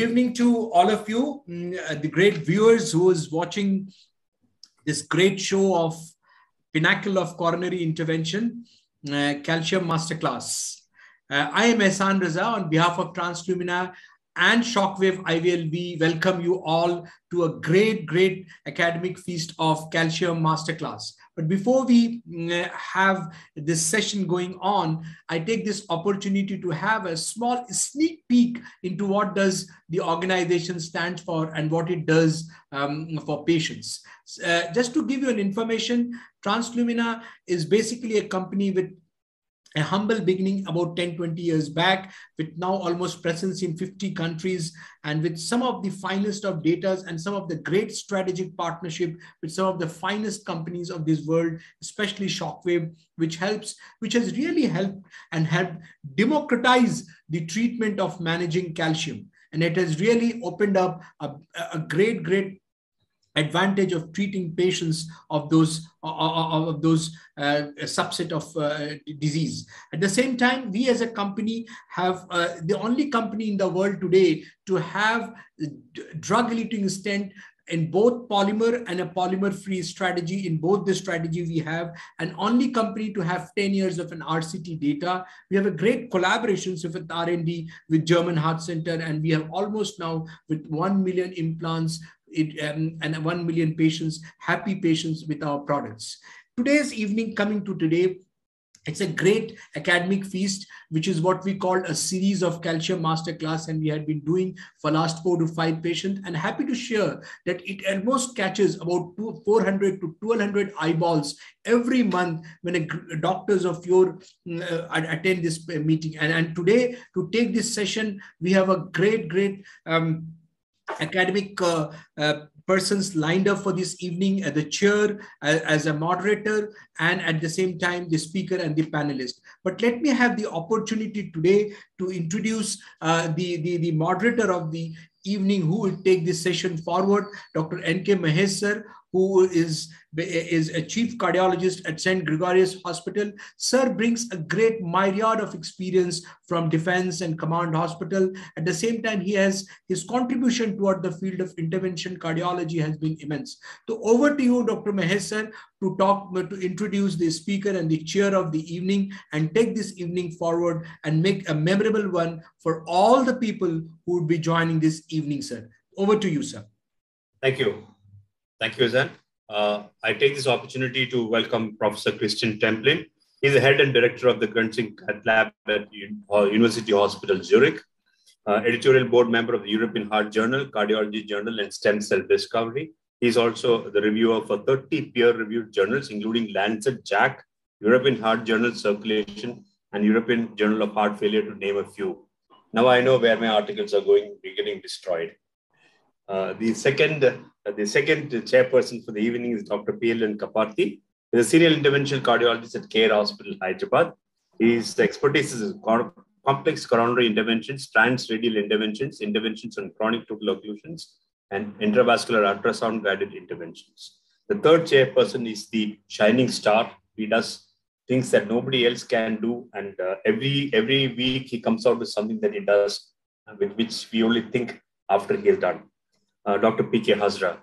evening to all of you, mm, uh, the great viewers who is watching this great show of Pinnacle of Coronary Intervention, uh, Calcium Masterclass. Uh, I am Ehsan Raza on behalf of Translumina and Shockwave IVL. We welcome you all to a great, great academic feast of Calcium Masterclass. But before we mm, have this session going on, I take this opportunity to have a small sneak peek into what does the organization stand for and what it does um, for patients. Uh, just to give you an information, Translumina is basically a company with a humble beginning about 10 20 years back with now almost presence in 50 countries and with some of the finest of data and some of the great strategic partnership with some of the finest companies of this world especially shockwave which helps which has really helped and helped democratize the treatment of managing calcium. And it has really opened up a, a great great advantage of treating patients of those of those uh, subset of uh, disease. At the same time we as a company have uh, the only company in the world today to have drug eluting stent in both polymer and a polymer free strategy in both the strategy we have an only company to have 10 years of an rct data. We have a great collaborations with r&d with german heart center and we have almost now with 1 million implants it, and 1 million patients, happy patients with our products. Today's evening, coming to today, it's a great academic feast, which is what we call a series of calcium masterclass, and we had been doing for last four to five patients. And happy to share that it almost catches about two, 400 to 1200 eyeballs every month when doctors of your uh, attend this meeting. And, and today, to take this session, we have a great, great um, academic uh, uh, persons lined up for this evening at the chair uh, as a moderator and at the same time the speaker and the panelist. But let me have the opportunity today to introduce uh, the, the, the moderator of the evening who will take this session forward, Dr. N.K. Mahesh sir, who is, is a chief cardiologist at St. Gregorius Hospital. Sir brings a great myriad of experience from defense and command hospital. At the same time, he has his contribution toward the field of intervention cardiology has been immense. So over to you, Dr. Mahesh sir, to talk, to introduce the speaker and the chair of the evening and take this evening forward and make a memorable one for all the people who would be joining this evening, sir. Over to you, sir. Thank you. Thank you, Azan. Uh, I take this opportunity to welcome Professor Christian Templin. He's the head and director of the Grüntzig Cath Lab at uh, University Hospital Zurich, uh, editorial board member of the European Heart Journal, Cardiology Journal, and Stem Cell Discovery. He's also the reviewer for 30 peer-reviewed journals, including Lancet, JACC, European Heart Journal Circulation, and European Journal of Heart Failure, to name a few. Now I know where my articles are going, beginning destroyed. Uh, the second, uh, the second chairperson for the evening is Dr. PLN Kapardhi. He's a senior interventional cardiologist at CARE Hospital, Hyderabad. His expertise is complex coronary interventions, transradial interventions, interventions on chronic total occlusions, and intravascular ultrasound guided interventions. The third chairperson is the shining star. He does things that nobody else can do, and uh, every every week he comes out with something that he does, with which we only think after he has done uh, Dr. P.K. Hazra.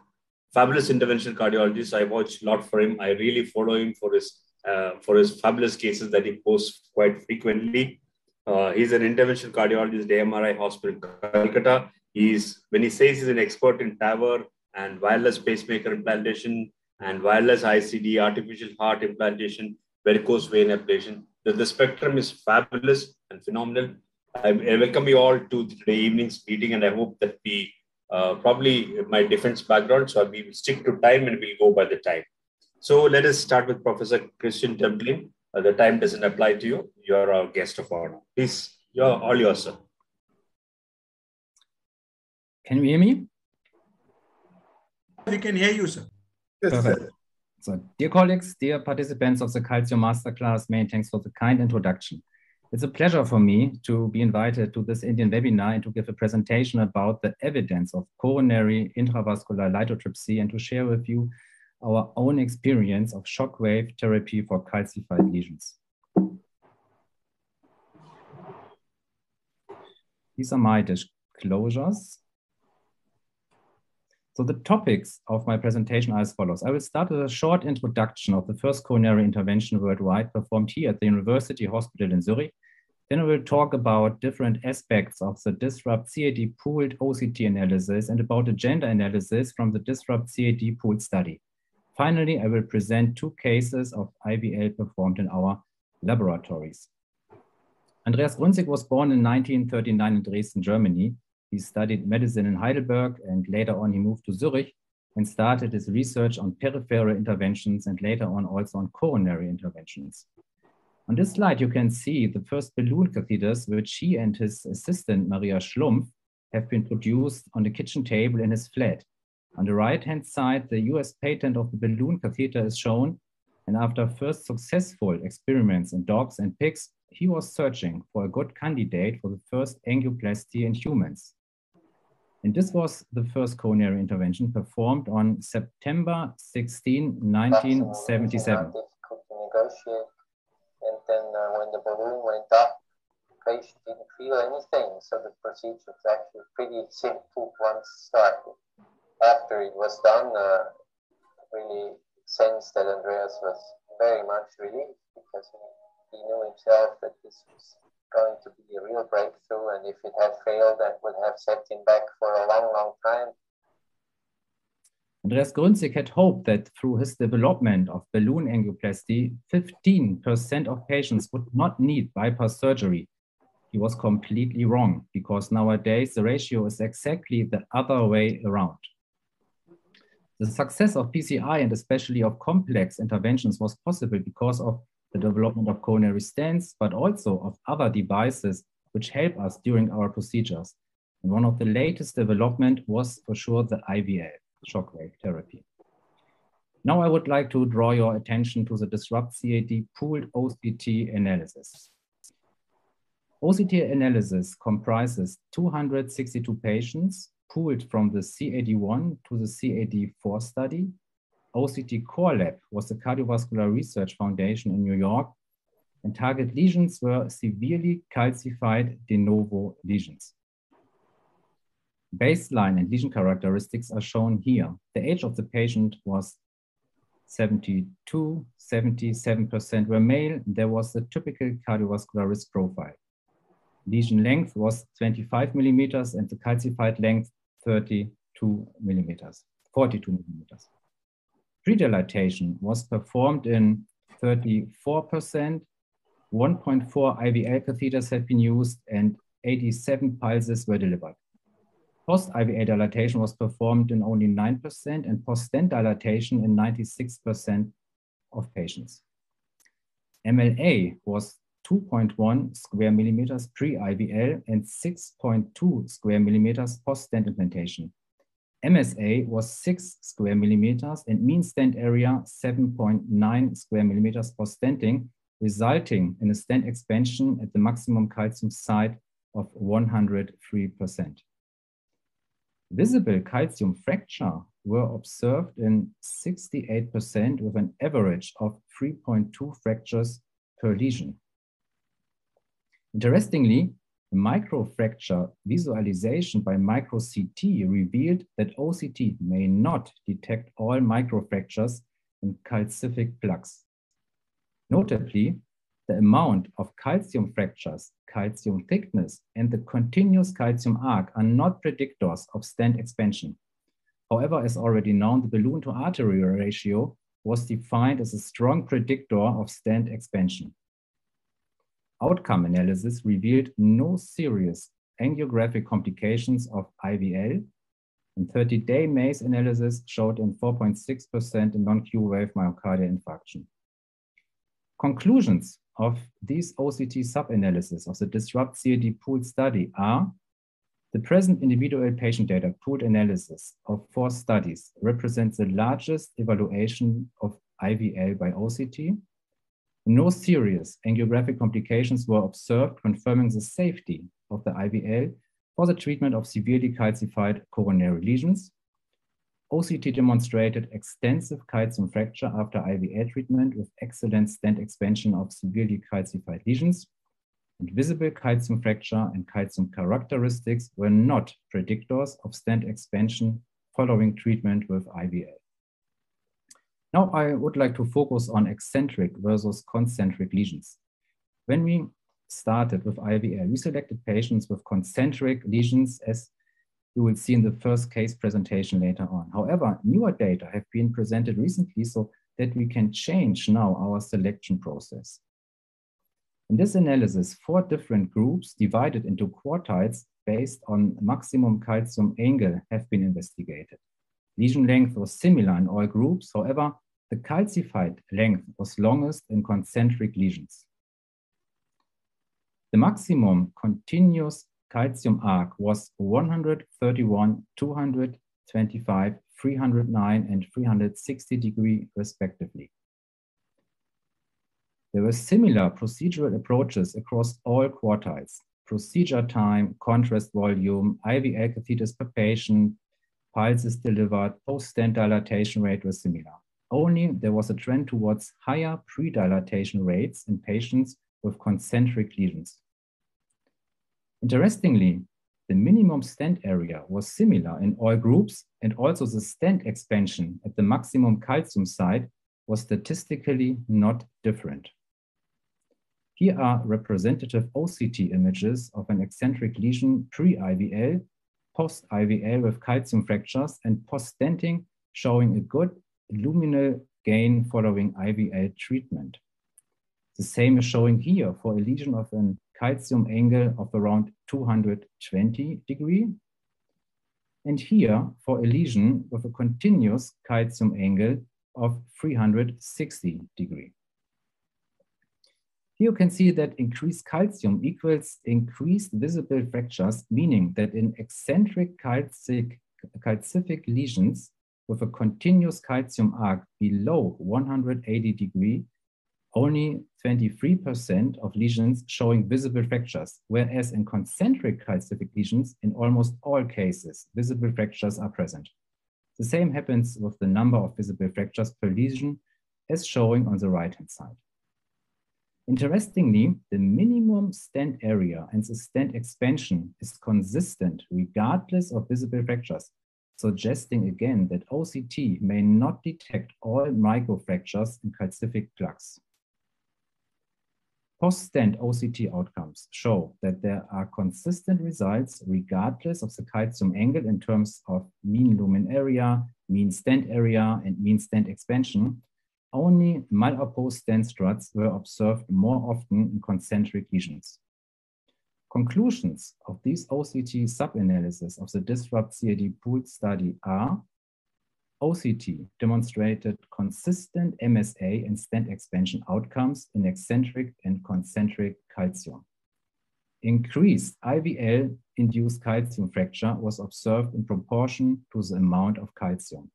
Fabulous interventional cardiologist. I watch a lot for him. I really follow him for his uh, for his fabulous cases that he posts quite frequently. Uh, he's an interventional cardiologist, at AMRI Hospital, Calcutta. He's when he says he's an expert in TAVR and wireless pacemaker implantation and wireless ICD, artificial heart implantation, varicose vein ablation. The, the spectrum is fabulous and phenomenal. I, I welcome you all to today evening's meeting, and I hope that we uh, probably my defense background, so we will stick to time and we'll go by the time. So let us start with Professor Christian Templin. Uh, the time doesn't apply to you. You're our guest of honor. Please, you're all yours, sir. Can you hear me? We can hear you, sir. Yes, Perfect. Sir. So, dear colleagues, dear participants of the Calcium Masterclass, many thanks for the kind introduction. It's a pleasure for me to be invited to this Indian webinar and to give a presentation about the evidence of coronary intravascular lithotripsy and to share with you our own experience of shockwave therapy for calcified lesions. These are my disclosures. So the topics of my presentation are as follows. I will start with a short introduction of the first coronary intervention worldwide performed here at the University Hospital in Zurich. Then I will talk about different aspects of the DISRUPT CAD pooled OCT analysis and about the gender analysis from the DISRUPT CAD pooled study. Finally, I will present two cases of IVL performed in our laboratories. Andreas Grüntzig was born in 1939 in Dresden, Germany. He studied medicine in Heidelberg and later on he moved to Zurich and started his research on peripheral interventions and later on also on coronary interventions. On this slide, you can see the first balloon catheters which he and his assistant, Maria Schlumpf, have been produced on the kitchen table in his flat. On the right-hand side, the US patent of the balloon catheter is shown. And after first successful experiments in dogs and pigs, he was searching for a good candidate for the first angioplasty in humans. And this was the first coronary intervention performed on September 16, 1977. And then uh, when the balloon went up, the patient didn't feel anything. So the procedure was actually pretty simple once started. After it was done, uh, really sensed that Andreas was very much relieved because he knew himself that this was going to be a real breakthrough. And if it had failed, that would have set him back for a long, long time. Andreas Grüntzig had hoped that through his development of balloon angioplasty, 15% of patients would not need bypass surgery. He was completely wrong because nowadays the ratio is exactly the other way around. The success of PCI and especially of complex interventions was possible because of the development of coronary stents, but also of other devices which help us during our procedures. And one of the latest development was for sure the IVL, shockwave therapy. Now I would like to draw your attention to the Disrupt CAD pooled OCT analysis. OCT analysis comprises 262 patients pooled from the CAD1 to the CAD4 study OCT Core Lab was the Cardiovascular Research Foundation in New York, and target lesions were severely calcified de novo lesions. Baseline and lesion characteristics are shown here. The age of the patient was 72, 77% were male. There was a typical cardiovascular risk profile. Lesion length was 25 millimeters and the calcified length 32 millimeters, 42 millimeters. Predilatation was performed in 34%, 1.4 IVL catheters had been used, and 87 pulses were delivered. Post IVL dilatation was performed in only 9% and post stent dilatation in 96% of patients. MLA was 2.1 square millimeters pre IVL and 6.2 square millimeters post stent implantation. MSA was 6 square millimeters and mean stent area 7.9 square millimeters for stenting, resulting in a stent expansion at the maximum calcium site of 103%. Visible calcium fracture were observed in 68% with an average of 3.2 fractures per lesion. Interestingly, microfracture visualization by micro-CT revealed that OCT may not detect all microfractures in calcific plaques. Notably, the amount of calcium fractures, calcium thickness, and the continuous calcium arc are not predictors of stent expansion. However, as already known, the balloon to artery ratio was defined as a strong predictor of stent expansion outcome analysis revealed no serious angiographic complications of IVL, and 30-day MACE analysis showed in 4.6% in non-Q wave myocardial infarction. Conclusions of these OCT sub-analysis of the Disrupt CAD pooled study are the present individual patient data pooled analysis of four studies represents the largest evaluation of IVL by OCT no serious angiographic complications were observed, confirming the safety of the IVL for the treatment of severely calcified coronary lesions. OCT demonstrated extensive calcium fracture after IVL treatment with excellent stent expansion of severely calcified lesions. And visible calcium fracture and calcium characteristics were not predictors of stent expansion following treatment with IVL. Now I would like to focus on eccentric versus concentric lesions. When we started with IVL, we selected patients with concentric lesions as you will see in the first case presentation later on. However, newer data have been presented recently so that we can change now our selection process. In this analysis, four different groups divided into quartiles based on maximum calcium angle have been investigated. Lesion length was similar in all groups. However, the calcified length was longest in concentric lesions. The maximum continuous calcium arc was 131, 225, 309, and 360 degree respectively. There were similar procedural approaches across all quartiles. Procedure time, contrast volume, IVL catheters per patient, pulses delivered, post-stent dilatation rate were similar. Only there was a trend towards higher pre-dilatation rates in patients with concentric lesions. Interestingly, the minimum stent area was similar in all groups, and also the stent expansion at the maximum calcium site was statistically not different. Here are representative OCT images of an eccentric lesion pre-IVL, post-IVL with calcium fractures, and post-stenting showing a good luminal gain following IVL treatment. The same is showing here for a lesion of a calcium angle of around 220 degree. And here for a lesion with a continuous calcium angle of 360 degree. Here you can see that increased calcium equals increased visible fractures, meaning that in eccentric calcific, calcific lesions with a continuous calcium arc below 180 degree, only 23% of lesions showing visible fractures, whereas in concentric calcific lesions, in almost all cases, visible fractures are present. The same happens with the number of visible fractures per lesion as showing on the right-hand side. Interestingly, the minimum stent area and the stent expansion is consistent regardless of visible fractures, suggesting again that OCT may not detect all microfractures in calcific plaques. Post-stent OCT outcomes show that there are consistent results regardless of the calcium angle in terms of mean lumen area, mean stent area, and mean stent expansion, only malapposed stent struts were observed more often in concentric lesions. Conclusions of these OCT sub-analysis of the DISRUPT CAD pooled study are OCT demonstrated consistent MSA and stent expansion outcomes in eccentric and concentric calcium. Increased IVL-induced calcium fracture was observed in proportion to the amount of calcium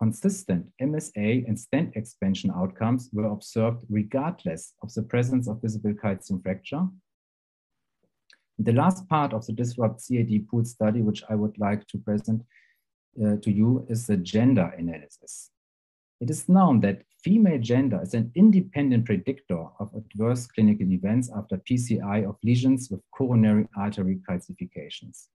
consistent MSA and stent expansion outcomes were observed regardless of the presence of visible calcium fracture. The last part of the Disrupt CAD pool study, which I would like to present uh, to you, is the gender analysis. It is known that female gender is an independent predictor of adverse clinical events after PCI of lesions with coronary artery calcifications.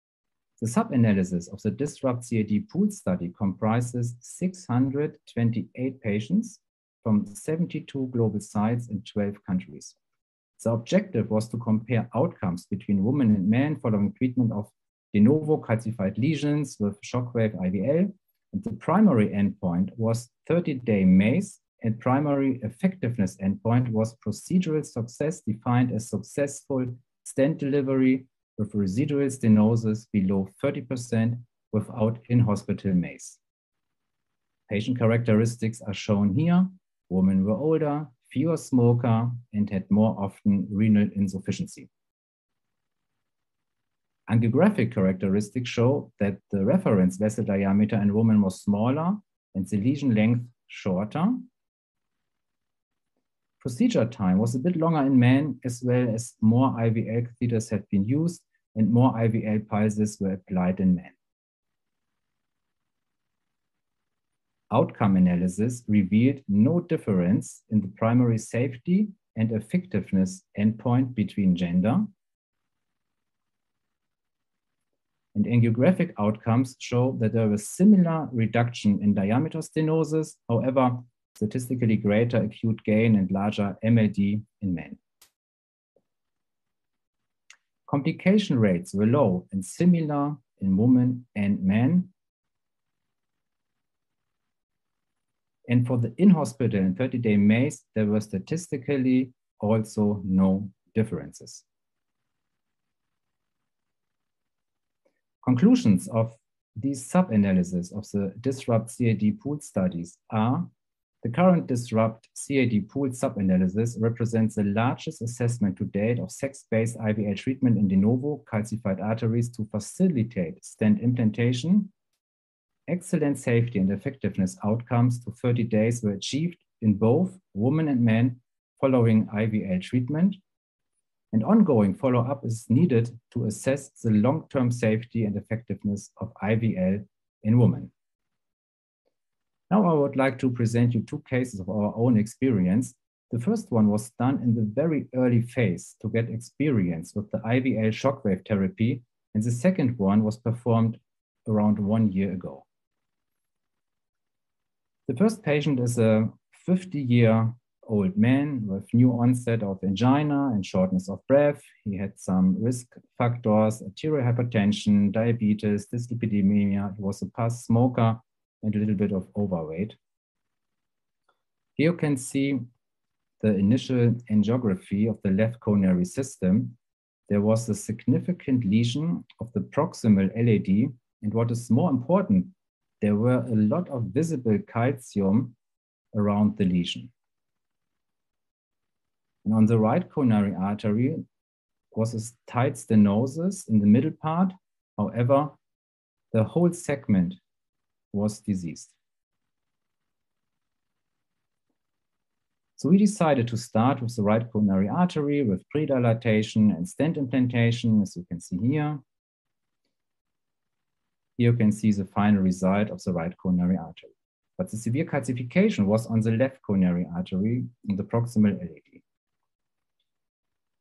The sub-analysis of the Disrupt CAD pool study comprises 628 patients from 72 global sites in 12 countries. The objective was to compare outcomes between women and men following treatment of de novo calcified lesions with shockwave IVL. And the primary endpoint was 30-day MACE and primary effectiveness endpoint was procedural success defined as successful stent delivery with residual stenosis below 30% without in-hospital MACE. Patient characteristics are shown here. Women were older, fewer smoker, and had more often renal insufficiency. Angiographic characteristics show that the reference vessel diameter in women was smaller and the lesion length shorter, Procedure time was a bit longer in men, as well as more IVL catheters had been used and more IVL pulses were applied in men. Outcome analysis revealed no difference in the primary safety and effectiveness endpoint between gender. And angiographic outcomes show that there was similar reduction in diameter stenosis, however, statistically greater acute gain and larger MLD in men. Complication rates were low and similar in women and men. And for the in-hospital and 30-day MACE, there were statistically also no differences. Conclusions of these sub-analysis of the DISRUPT CAD pool studies are the current DISRUPT CAD pool sub-analysis represents the largest assessment to date of sex-based IVL treatment in de novo calcified arteries to facilitate stent implantation. Excellent safety and effectiveness outcomes to 30 days were achieved in both women and men following IVL treatment. And ongoing follow-up is needed to assess the long-term safety and effectiveness of IVL in women. Now I would like to present you two cases of our own experience. The first one was done in the very early phase to get experience with the IVL shockwave therapy, and the second one was performed around one year ago. The first patient is a 50 year old man with new onset of angina and shortness of breath. He had some risk factors, arterial hypertension, diabetes, dyslipidemia. He was a past smoker and a little bit of overweight. Here you can see the initial angiography of the left coronary system. There was a significant lesion of the proximal LAD, and what is more important, there were a lot of visible calcium around the lesion. And on the right coronary artery was a tight stenosis in the middle part. However, the whole segment was diseased. So we decided to start with the right coronary artery with predilatation and stent implantation, as you can see here. Here you can see the final result of the right coronary artery. But the severe calcification was on the left coronary artery in the proximal LAD.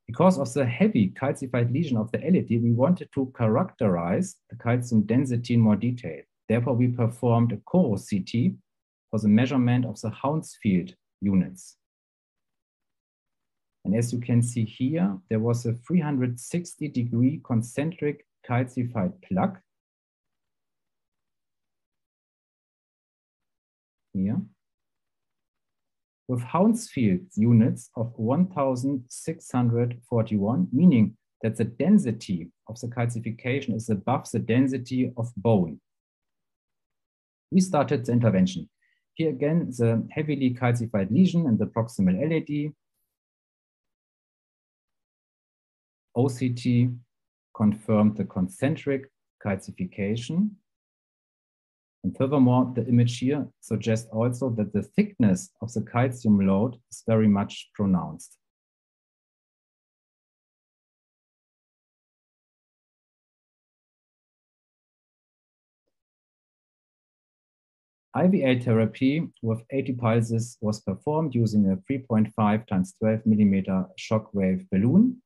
Because of the heavy calcified lesion of the LAD, we wanted to characterize the calcium density in more detail. Therefore, we performed a core CT for the measurement of the Hounsfield units. And as you can see here, there was a 360 degree concentric calcified plug Here. With Hounsfield units of 1,641, meaning that the density of the calcification is above the density of bone we started the intervention. Here again, the heavily calcified lesion in the proximal LAD. OCT confirmed the concentric calcification. And furthermore, the image here suggests also that the thickness of the calcium load is very much pronounced. IVL therapy with 80 pulses was performed using a 3.5 times 12 millimeter shockwave balloon.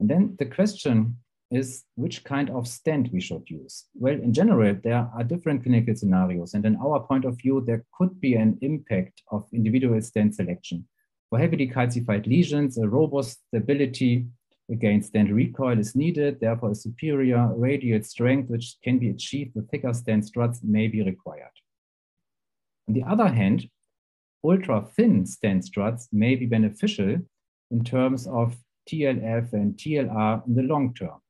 And then the question is which kind of stent we should use. Well, in general, there are different clinical scenarios. And in our point of view, there could be an impact of individual stent selection. For heavily calcified lesions, a robust stability against stent recoil is needed, therefore a superior radial strength which can be achieved with thicker stent struts may be required. On the other hand, ultra-thin stent struts may be beneficial in terms of TLF and TLR in the long term.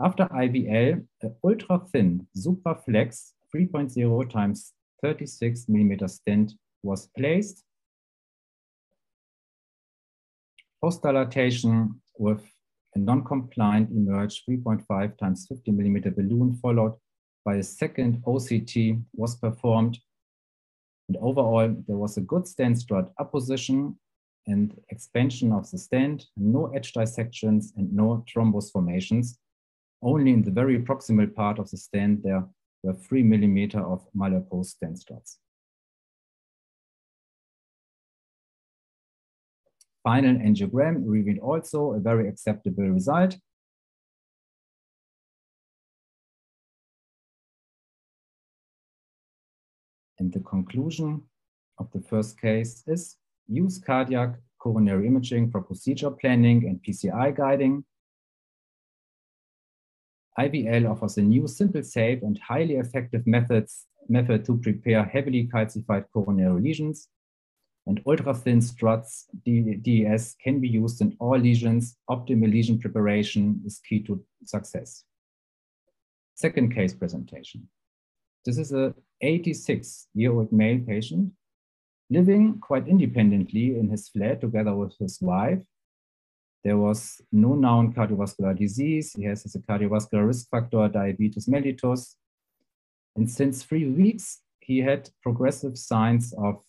After IVL, an ultra-thin Supraflex 3.0 times 36 millimeter stent was placed Post-dilatation with a non-compliant emerged 3.5 times 50 millimeter balloon followed by a second OCT was performed. And overall, there was a good stent strut apposition and expansion of the stent, no edge dissections and no thrombus formations. Only in the very proximal part of the stent, there were three millimeter of malapose stent struts. Final angiogram revealed also a very acceptable result. And the conclusion of the first case is use cardiac coronary imaging for procedure planning and PCI guiding. IVL offers a new, simple, safe, and highly effective methods, method to prepare heavily calcified coronary lesions. And ultra-thin struts DES can be used in all lesions. Optimal lesion preparation is key to success. Second case presentation. This is a 86-year-old male patient living quite independently in his flat together with his wife. There was no known cardiovascular disease. He has a cardiovascular risk factor, diabetes mellitus. And since three weeks, he had progressive signs of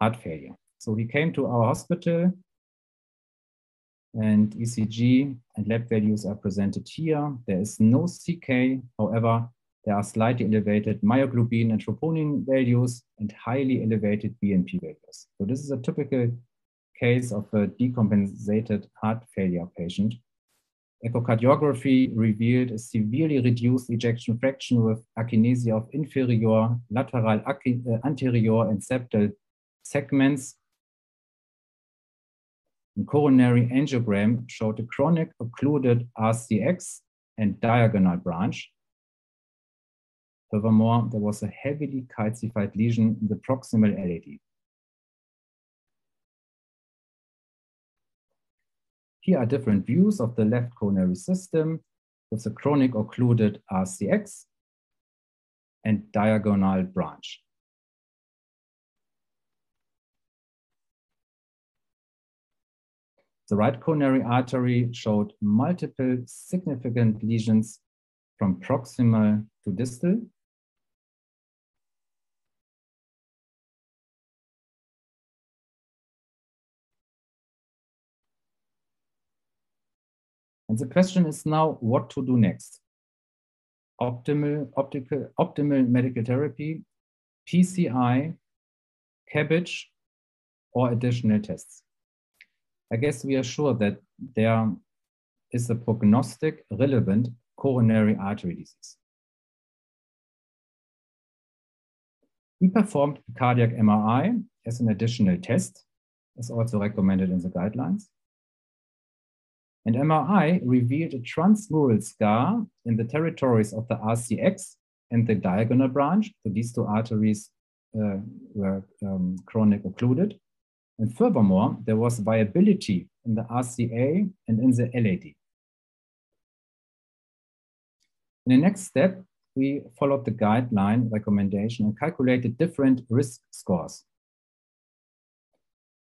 heart failure. So he came to our hospital and ECG and lab values are presented here. There is no CK. However, there are slightly elevated myoglobin and troponin values and highly elevated BNP values. So this is a typical case of a decompensated heart failure patient. Echocardiography revealed a severely reduced ejection fraction with akinesia of inferior, lateral, uh, anterior, and septal segments. The coronary angiogram showed a chronic occluded RCX and diagonal branch Furthermore, there was a heavily calcified lesion in the proximal LAD. Here are different views of the left coronary system with the chronic occluded RCX and diagonal branch. The right coronary artery showed multiple significant lesions from proximal to distal And the question is now what to do next. Optimal, optical, optimal medical therapy, PCI, CABG, or additional tests. I guess we are sure that there is a prognostic relevant coronary artery disease. We performed a cardiac MRI as an additional test, as also recommended in the guidelines. And MRI revealed a transmural scar in the territories of the RCX and the diagonal branch. So these two arteries uh, were um, chronic occluded. And furthermore, there was viability in the RCA and in the LAD. In the next step, we followed the guideline recommendation and calculated different risk scores.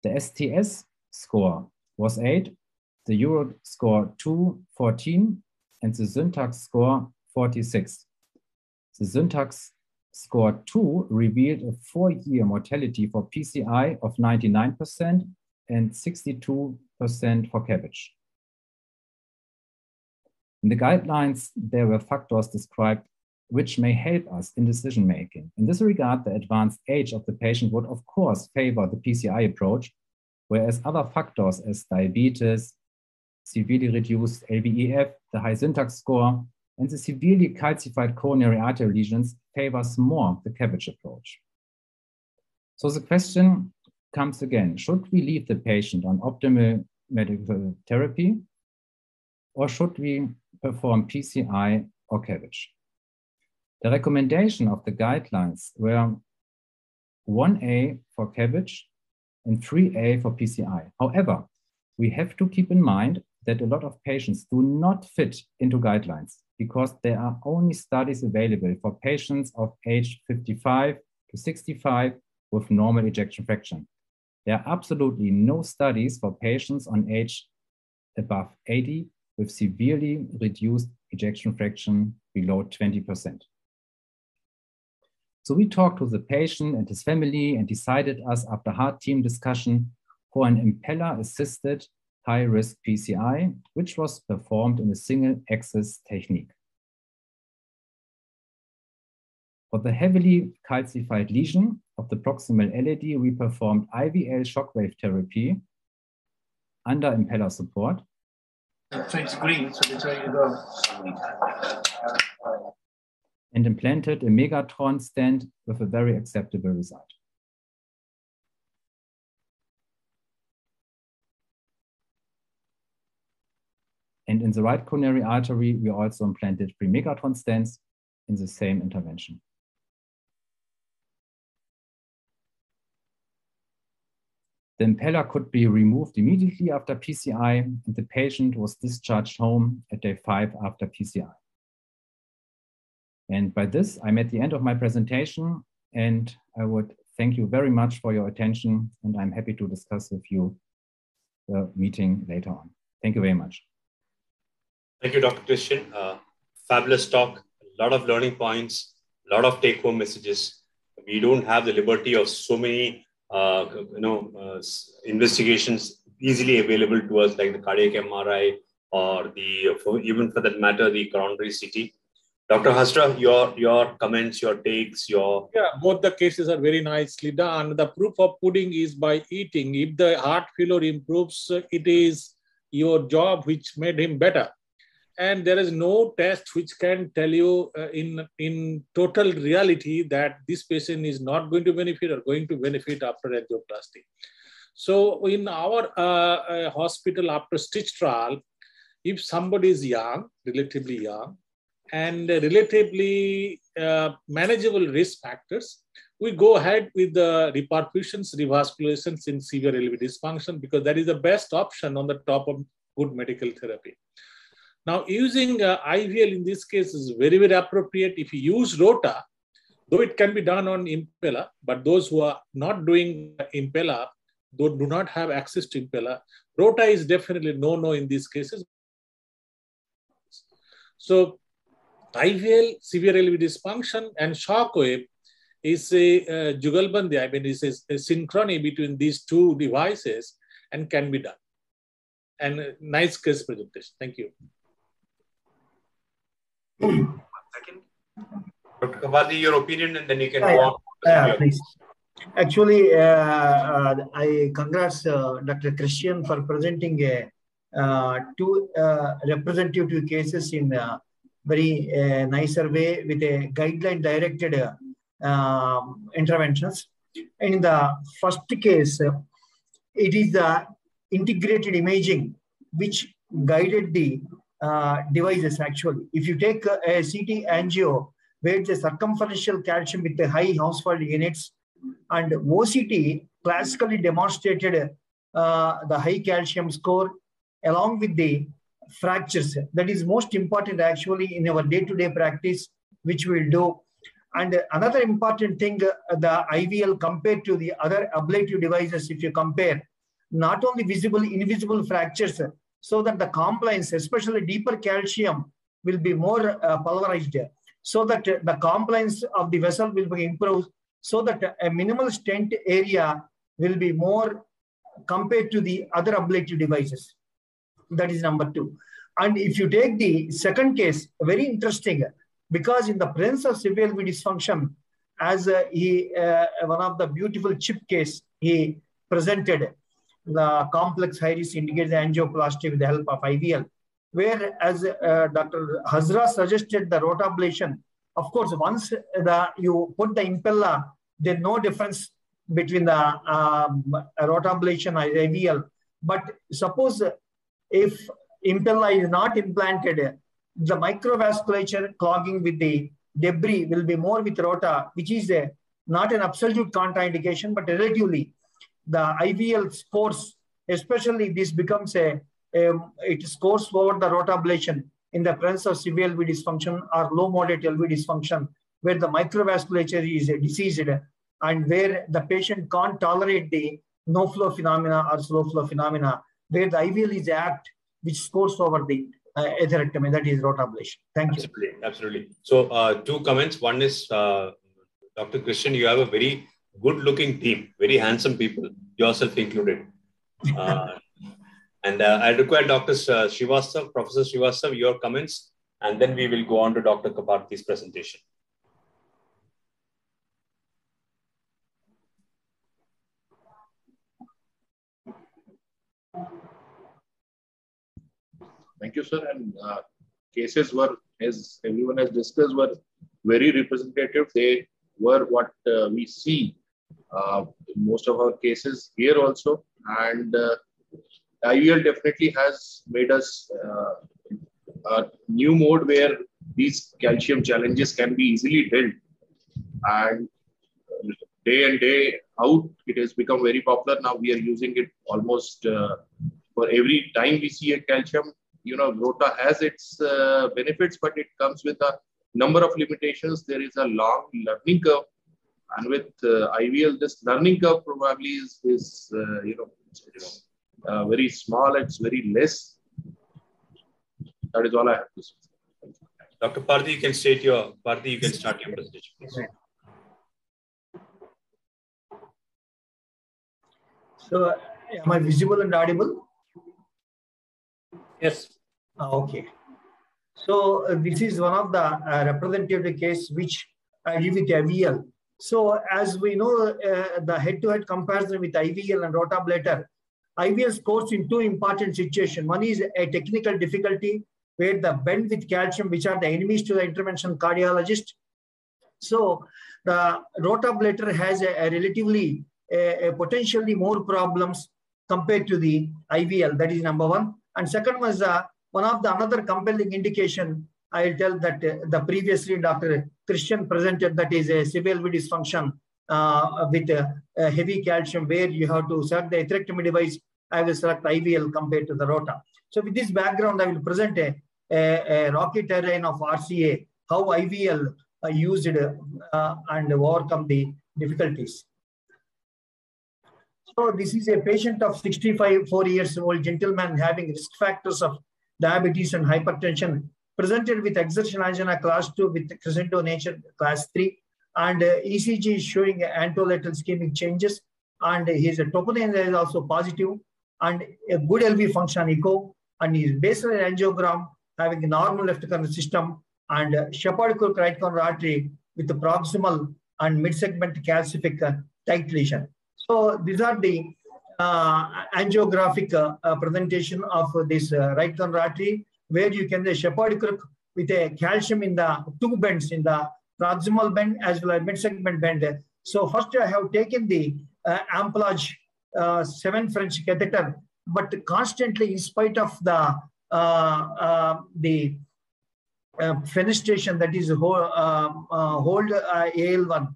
The STS score was 8 the Euro score 214 and the syntax score 46. The syntax score 2 revealed a four-year mortality for PCI of 99% and 62% for CABG. In the guidelines, there were factors described which may help us in decision making. In this regard, the advanced age of the patient would, of course, favor the PCI approach, whereas other factors as diabetes, severely reduced LVEF, the high syntax score, and the severely calcified coronary artery lesions favors more the CABG approach. So the question comes again, should we leave the patient on optimal medical therapy or should we perform PCI or CABG? The recommendation of the guidelines were 1A for CABG and 3A for PCI. However, we have to keep in mind that a lot of patients do not fit into guidelines because there are only studies available for patients of age 55 to 65 with normal ejection fraction. There are absolutely no studies for patients on age above 80 with severely reduced ejection fraction below 20%. So we talked to the patient and his family and decided us after hard team discussion for an Impella assisted high-risk PCI, which was performed in a single axis technique. For the heavily calcified lesion of the proximal LAD, we performed IVL shockwave therapy under Impella support. Green, so it's ready to go. and implanted a Megatron stent with a very acceptable result. And in the right coronary artery, we also implanted three Megatron stents in the same intervention. The Impella could be removed immediately after PCI, and the patient was discharged home at day five after PCI. And by this, I'm at the end of my presentation, and I would thank you very much for your attention, and I'm happy to discuss with you the meeting later on. Thank you very much. Thank you, Dr. Christian. Uh, fabulous talk, a lot of learning points, a lot of take-home messages. We don't have the liberty of so many uh, you know, uh, investigations easily available to us, like the cardiac MRI or the, for, even for that matter, the coronary CT. Dr. Hazra, your your comments, your takes, your yeah, both the cases are very nicely done. The proof of pudding is by eating. If the heart failure improves, it is your job which made him better and there is no test which can tell you uh, in in total reality that this patient is not going to benefit or going to benefit after angioplasty. So in our uh, uh, hospital after STICH trial if somebody is young relatively young and relatively uh, manageable risk factors we go ahead with the reperfusions revascularizations in severe LV dysfunction because that is the best option on the top of good medical therapy now, using uh, IVL in this case is very, very appropriate. If you use ROTA, though it can be done on Impella, but those who are not doing Impella, though do not have access to Impella, ROTA is definitely no-no in these cases. So IVL, severe LV dysfunction, and shockwave is a uh, jugalbandi, I mean, it's a, a synchrony between these two devices and can be done. And uh, nice case presentation. Thank you. One second. Dr. Your opinion, and then you can yeah, go on. Yeah, please. Actually, uh, uh, I congrats uh, Dr. Christian for presenting a, uh, two uh, representative cases in a very uh, nicer way with a guideline directed um, interventions. In the first case, it is the integrated imaging which guided the uh, devices actually. If you take a, a CT angio where a circumferential calcium with the high Hounsfield units and OCT classically demonstrated uh, the high calcium score along with the fractures. That is most important actually in our day-to-day -day practice, which we'll do. And another important thing, uh, the IVL compared to the other ablative devices, if you compare, not only visible, invisible fractures, so that the compliance, especially deeper calcium, will be more uh, pulverized, so that the compliance of the vessel will be improved, so that a minimal stent area will be more compared to the other ablative devices. That is number two. And if you take the second case, very interesting, because in the presence of severe dysfunction, as uh, he, uh, one of the beautiful chip case he presented, the complex high-risk indicates angioplasty with the help of IVL, where as uh, Dr. Hazra suggested the rotablation, of course, once the you put the impella, there's no difference between the um, rotablation and IVL. But suppose if impella is not implanted, the microvasculature clogging with the debris will be more with rota, which is a, not an absolute contraindication, but relatively the IVL scores, especially this becomes a, a it scores over the rotablation in the presence of severe LV dysfunction or low moderate LV dysfunction, where the microvasculature is diseased and where the patient can't tolerate the no flow phenomena or slow flow phenomena, where the IVL is apt, which scores over the uh, atherectomy, that is rotablation. Thank absolutely, you. Absolutely. So, uh, two comments. One is, uh, Dr. Christian, you have a very good looking team, very handsome people, yourself included. Uh, and uh, I require Dr. Uh, Srivastav, Professor Srivastav, your comments, and then we will go on to Dr. Kapardhi's presentation. Thank you, sir. And uh, cases were, as everyone has discussed, were very representative. They were what uh, we see most of our cases here also. And uh, IVL definitely has made us uh, a new mode where these calcium challenges can be easily dealt. And day and day out, it has become very popular. Now we are using it almost uh, for every time we see a calcium. You know, Rota has its uh, benefits, but it comes with a number of limitations. There is a long learning curve. And with uh, IVL, this learning curve probably is, is uh, you know, you know uh, very small, it's very less. That is all I have to say. Dr. Pardi, you can state your Pardi, you can start your presentation, please. So, am I visible and audible? Yes. Ah, okay. So, uh, this is one of the uh, representative case which I give with IVL. So, as we know, uh, the head-to-head comparison with IVL and rotablator, IVL scores in two important situations. One is a technical difficulty where the bend with calcium, which are the enemies to the intervention cardiologist. So the rotablator has a, a relatively a, a potentially more problems compared to the IVL. That is number one. And second was uh, one of the another compelling indication. I'll tell that uh, the previously Dr. Christian presented that is a severe dysfunction uh, with a, a, heavy calcium where you have to select the atherectomy device. I will select IVL compared to the rota. So with this background, I will present a, a, a rocky terrain of RCA, how IVL uh, used uh, and overcome the difficulties. So this is a patient of 65, four years old gentleman having risk factors of diabetes and hypertension, presented with exertion angina class 2 with crescendo nature class 3, and uh, ECG is showing anterolateral ischemic changes, and his troponin is also positive, and a good LV function echo, and his baseline angiogram having a normal left coronary system, and uh, Shepard right coronary artery with the proximal and mid-segment calcific uh, tight lesion. So these are the uh, angiographic uh, presentation of this uh, right coronary artery, where you can the Shepard with a calcium in the two bends in the proximal bend as well as mid-segment bend. So first I have taken the uh, Amplatz uh, 7 French catheter, but constantly in spite of the uh, uh the uh, fenestration that is hold, uh, hold AL1,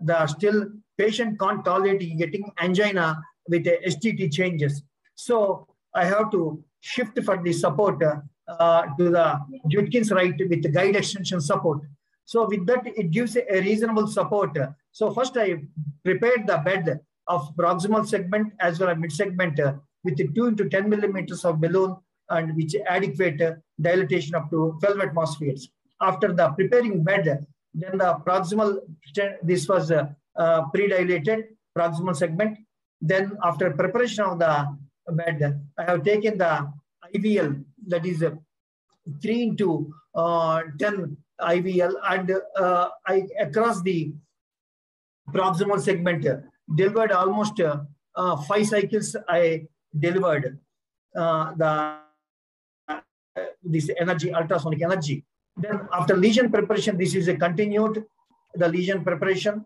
the still patient can't tolerate getting angina with the STT changes. So I have to shift for the support to the Judkins right with the guide extension support. So with that, it gives a reasonable support. So first I prepared the bed of proximal segment as well as mid segment uh, with 2 into 10 millimeters of balloon and which adequate uh, dilatation up to 12 atmospheres. After the preparing bed, then the proximal, this was uh, uh, pre-dilated proximal segment. Then after preparation of the bed, I have taken the IVL, that is uh, 3 into uh, 10 IVL and uh, I across the proximal segment delivered almost five cycles. I delivered the this energy ultrasonic energy. Then after lesion preparation, this is a continued the lesion preparation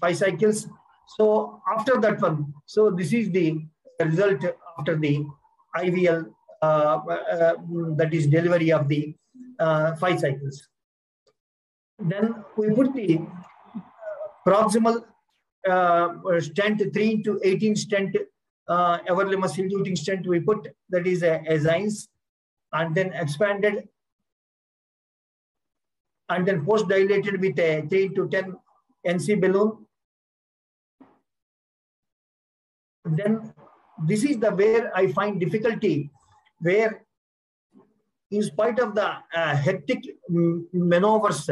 five cycles. So after that one, so this is the result after the IVL that is delivery of the uh, five cycles. Then we put the proximal uh, stent 3 to 18 stent uh, everolimus inducing stent we put that is a, a Xience and then expanded and then post dilated with a 3 to 10 NC balloon. Then this is the where I find difficulty where in spite of the uh, hectic maneuvers,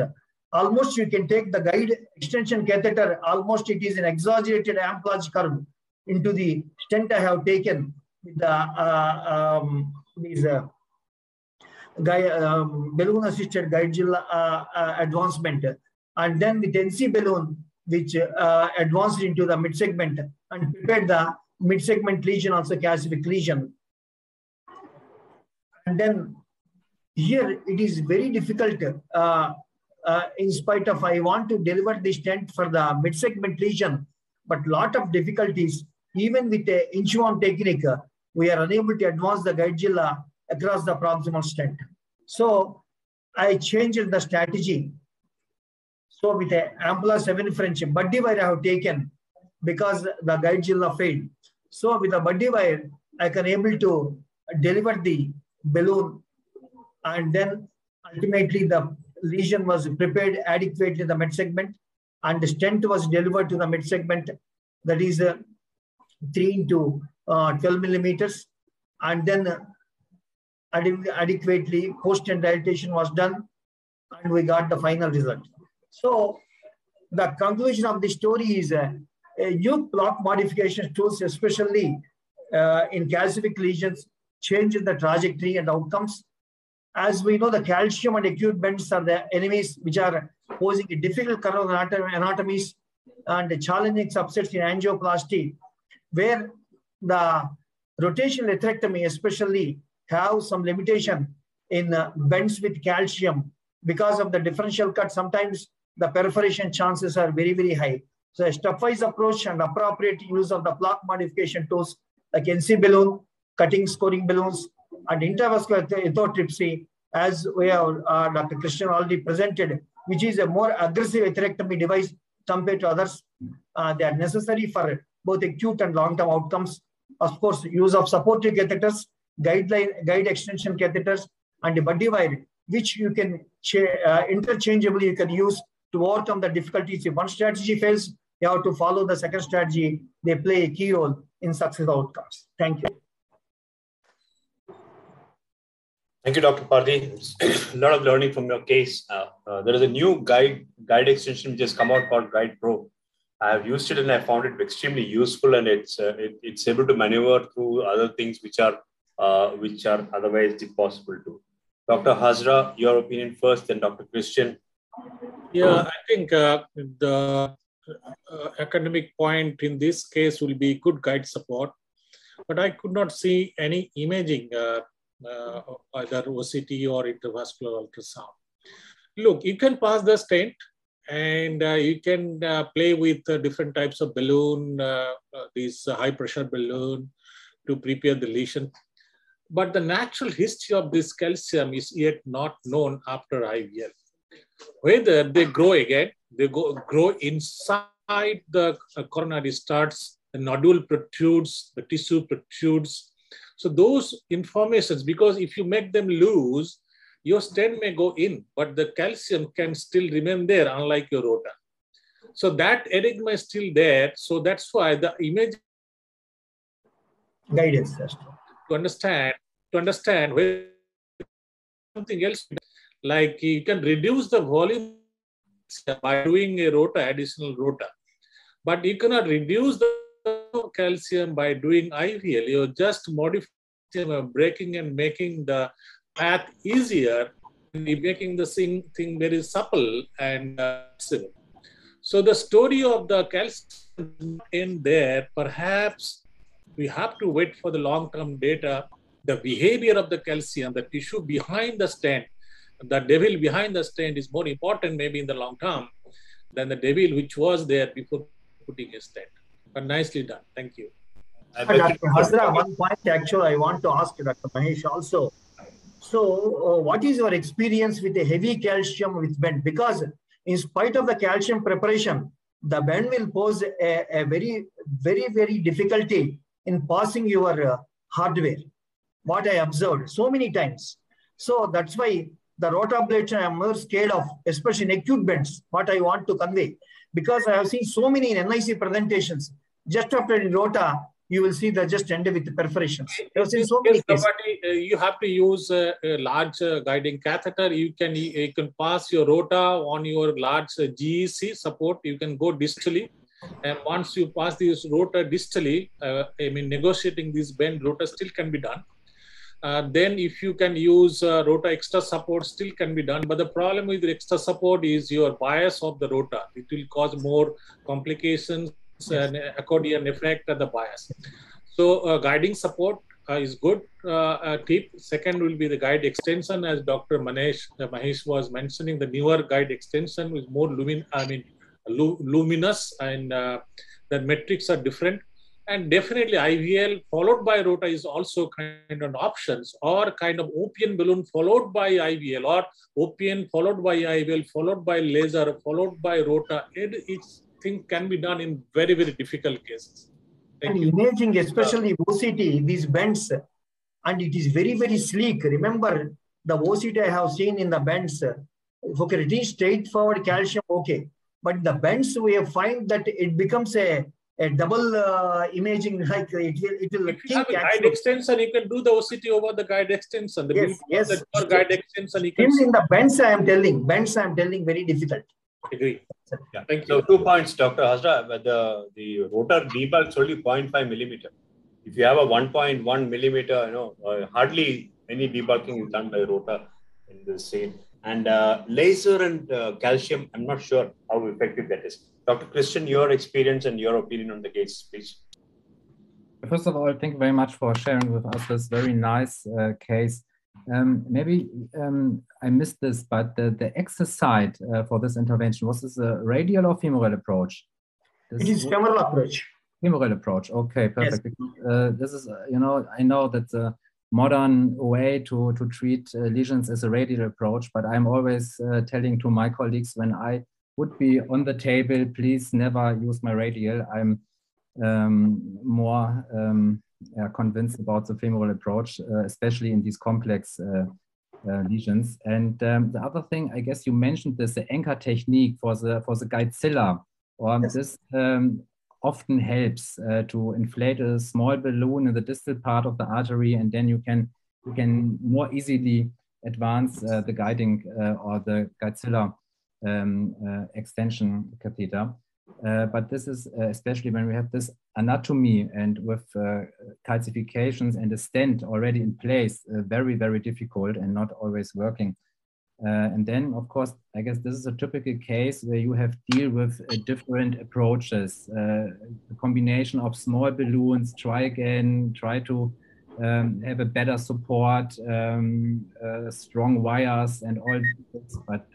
almost you can take the guide extension catheter, almost it is an exaggerated Amplatz curve into the stent I have taken with the uh, um, these uh, guy, um, balloon assisted guide uh, uh, advancement and then the NC balloon which uh, advanced into the mid segment and prepared the mid segment lesion also calcific lesion and then here it is very difficult uh, uh, in spite of I want to deliver the stent for the mid-segment lesion, but lot of difficulties, even with the inchworm technique, uh, we are unable to advance the guide across the proximal stent. So I changed the strategy. So with the Ampla 7 French buddy wire I have taken because the guide failed. So with the buddy wire, I can able to deliver the balloon. And then ultimately the lesion was prepared adequately in the mid segment and the stent was delivered to the mid segment. That is uh, 3 into uh, 12 millimeters. And then uh, adequately post and dilatation was done and we got the final result. So the conclusion of the story is uh, new plaque modification tools, especially uh, in calcific lesions, change in the trajectory and outcomes as we know, the calcium and acute bends are the enemies which are posing a difficult curve anatomies and challenging subsets in angioplasty, where the rotational atherectomy especially have some limitation in uh, bends with calcium because of the differential cut. Sometimes the perforation chances are very, very high. So a stepwise approach and appropriate use of the plaque modification tools like NC balloon, cutting scoring balloons, and intravascular lithotripsy, as we have uh, Dr. Christian already presented, which is a more aggressive atherectomy device compared to others. Uh, they are necessary for both acute and long-term outcomes. Of course, use of supportive catheters, guideline, guide extension catheters, and the buddy wire, which you can uh, interchangeably you can use to overcome the difficulties. If one strategy fails, you have to follow the second strategy. They play a key role in successful outcomes. Thank you. Thank you, Dr. Pardi. a lot of learning from your case. Uh, uh, there is a new guide guide extension which has come out called Guide Pro. I have used it and I found it extremely useful, and it's uh, it, it's able to maneuver through other things which are uh, which are otherwise impossible to. Dr. Hazra, your opinion first, then Dr. Christian. Yeah, I think uh, the uh, academic point in this case will be good guide support, but I could not see any imaging uh, either OCT or intravascular ultrasound. Look, you can pass the stent and uh, you can uh, play with uh, different types of balloon, uh, uh, these high pressure balloon to prepare the lesion. But the natural history of this calcium is yet not known after IVL. Whether they grow again, they go, grow inside the coronary starts, the nodule protrudes, the tissue protrudes, so those informations, because if you make them loose, your stent may go in, but the calcium can still remain there, unlike your rota. So that enigma is still there. So that's why the image guidance to understand to understand where something else like you can reduce the volume by doing a rota additional rota but you cannot reduce the calcium by doing IVL. You're just modifying, breaking and making the path easier, and making the thing, thing very supple and uh, So the story of the calcium in there, perhaps we have to wait for the long-term data, the behavior of the calcium, the tissue behind the stent, the devil behind the stent is more important maybe in the long term than the devil which was there before putting a stent but nicely done. Thank you. Dr. Hazra, one point actually I want to ask Dr. Mahesh also. So, uh, what is your experience with the heavy calcium with bend? Because in spite of the calcium preparation, the bend will pose a, a very, very, very difficulty in passing your uh, hardware. What I observed so many times. So that's why the rotablation I'm more scared of, especially in acute bends, what I want to convey. Because I have seen so many in NIC presentations, just after rota, you will see the just ended with the perforations. So somebody, uh, you have to use a, a large uh, guiding catheter. You can you can pass your rota on your large uh, GEC support. You can go distally. And once you pass this rota distally, uh, I mean, negotiating this bend rota still can be done. Uh, then if you can use uh, rota extra support still can be done but the problem with extra support is your bias of the rota it will cause more complications an accordion effect and the bias. So uh, guiding support uh, is good uh, tip. Second will be the guide extension, as Dr. Manesh Mahesh was mentioning. The newer guide extension is more lumin, I mean, luminous, and the metrics are different. And definitely IVL followed by ROTA is also kind of options, or kind of OPN balloon followed by IVL, or OPN followed by IVL, followed by laser, followed by ROTA. Each thing can be done in very very difficult cases. Thank and you. imaging, especially OCT, these bends, and it is very, very sleek. Remember, the OCT I have seen in the bends, okay, it is straightforward calcium, okay. But the bends, we find that it becomes a, a double uh, imaging, like it will, it will if you have a guide extension, you can do the OCT over the guide extension. The yes, yes. The guide extension, you can in the bends, I am telling, bends, I am telling, very difficult. Agree. Yeah. Thank you. So two points, Dr. Hazra. The, the rota debulk is only 0.5 millimeter. If you have a 1.1 millimeter, you know, uh, hardly any debulking is done by rota in the same. And uh, laser and uh, calcium, I'm not sure how effective that is. Dr. Christian, your experience and your opinion on the case, please. First of all, thank you very much for sharing with us this very nice uh, case. Um, maybe um, I missed this, but the, the exercise uh, for this intervention, was this a radial or femoral approach? This it is femoral approach. Femoral approach, okay, perfect. Yes. Uh, this is, uh, you know, I know that the modern way to, to treat uh, lesions is a radial approach, but I'm always uh, telling to my colleagues when I would be on the table, please never use my radial. I'm um, more um, yeah, convinced about the femoral approach, uh, especially in these complex uh, uh, lesions. And um, the other thing, I guess you mentioned this, the anchor technique for the for the guidezilla. Or yes. this um, often helps uh, to inflate a small balloon in the distal part of the artery, and then you can you can more easily advance uh, the guiding uh, or the guidezilla um, extension catheter. Uh, but this is uh, especially when we have this anatomy and with uh, calcifications and a stent already in place, uh, very, very difficult and not always working. Uh, and then, of course, I guess this is a typical case where you have deal with different approaches, a combination of small balloons, try again, try to um, have a better support, um, strong wires and all but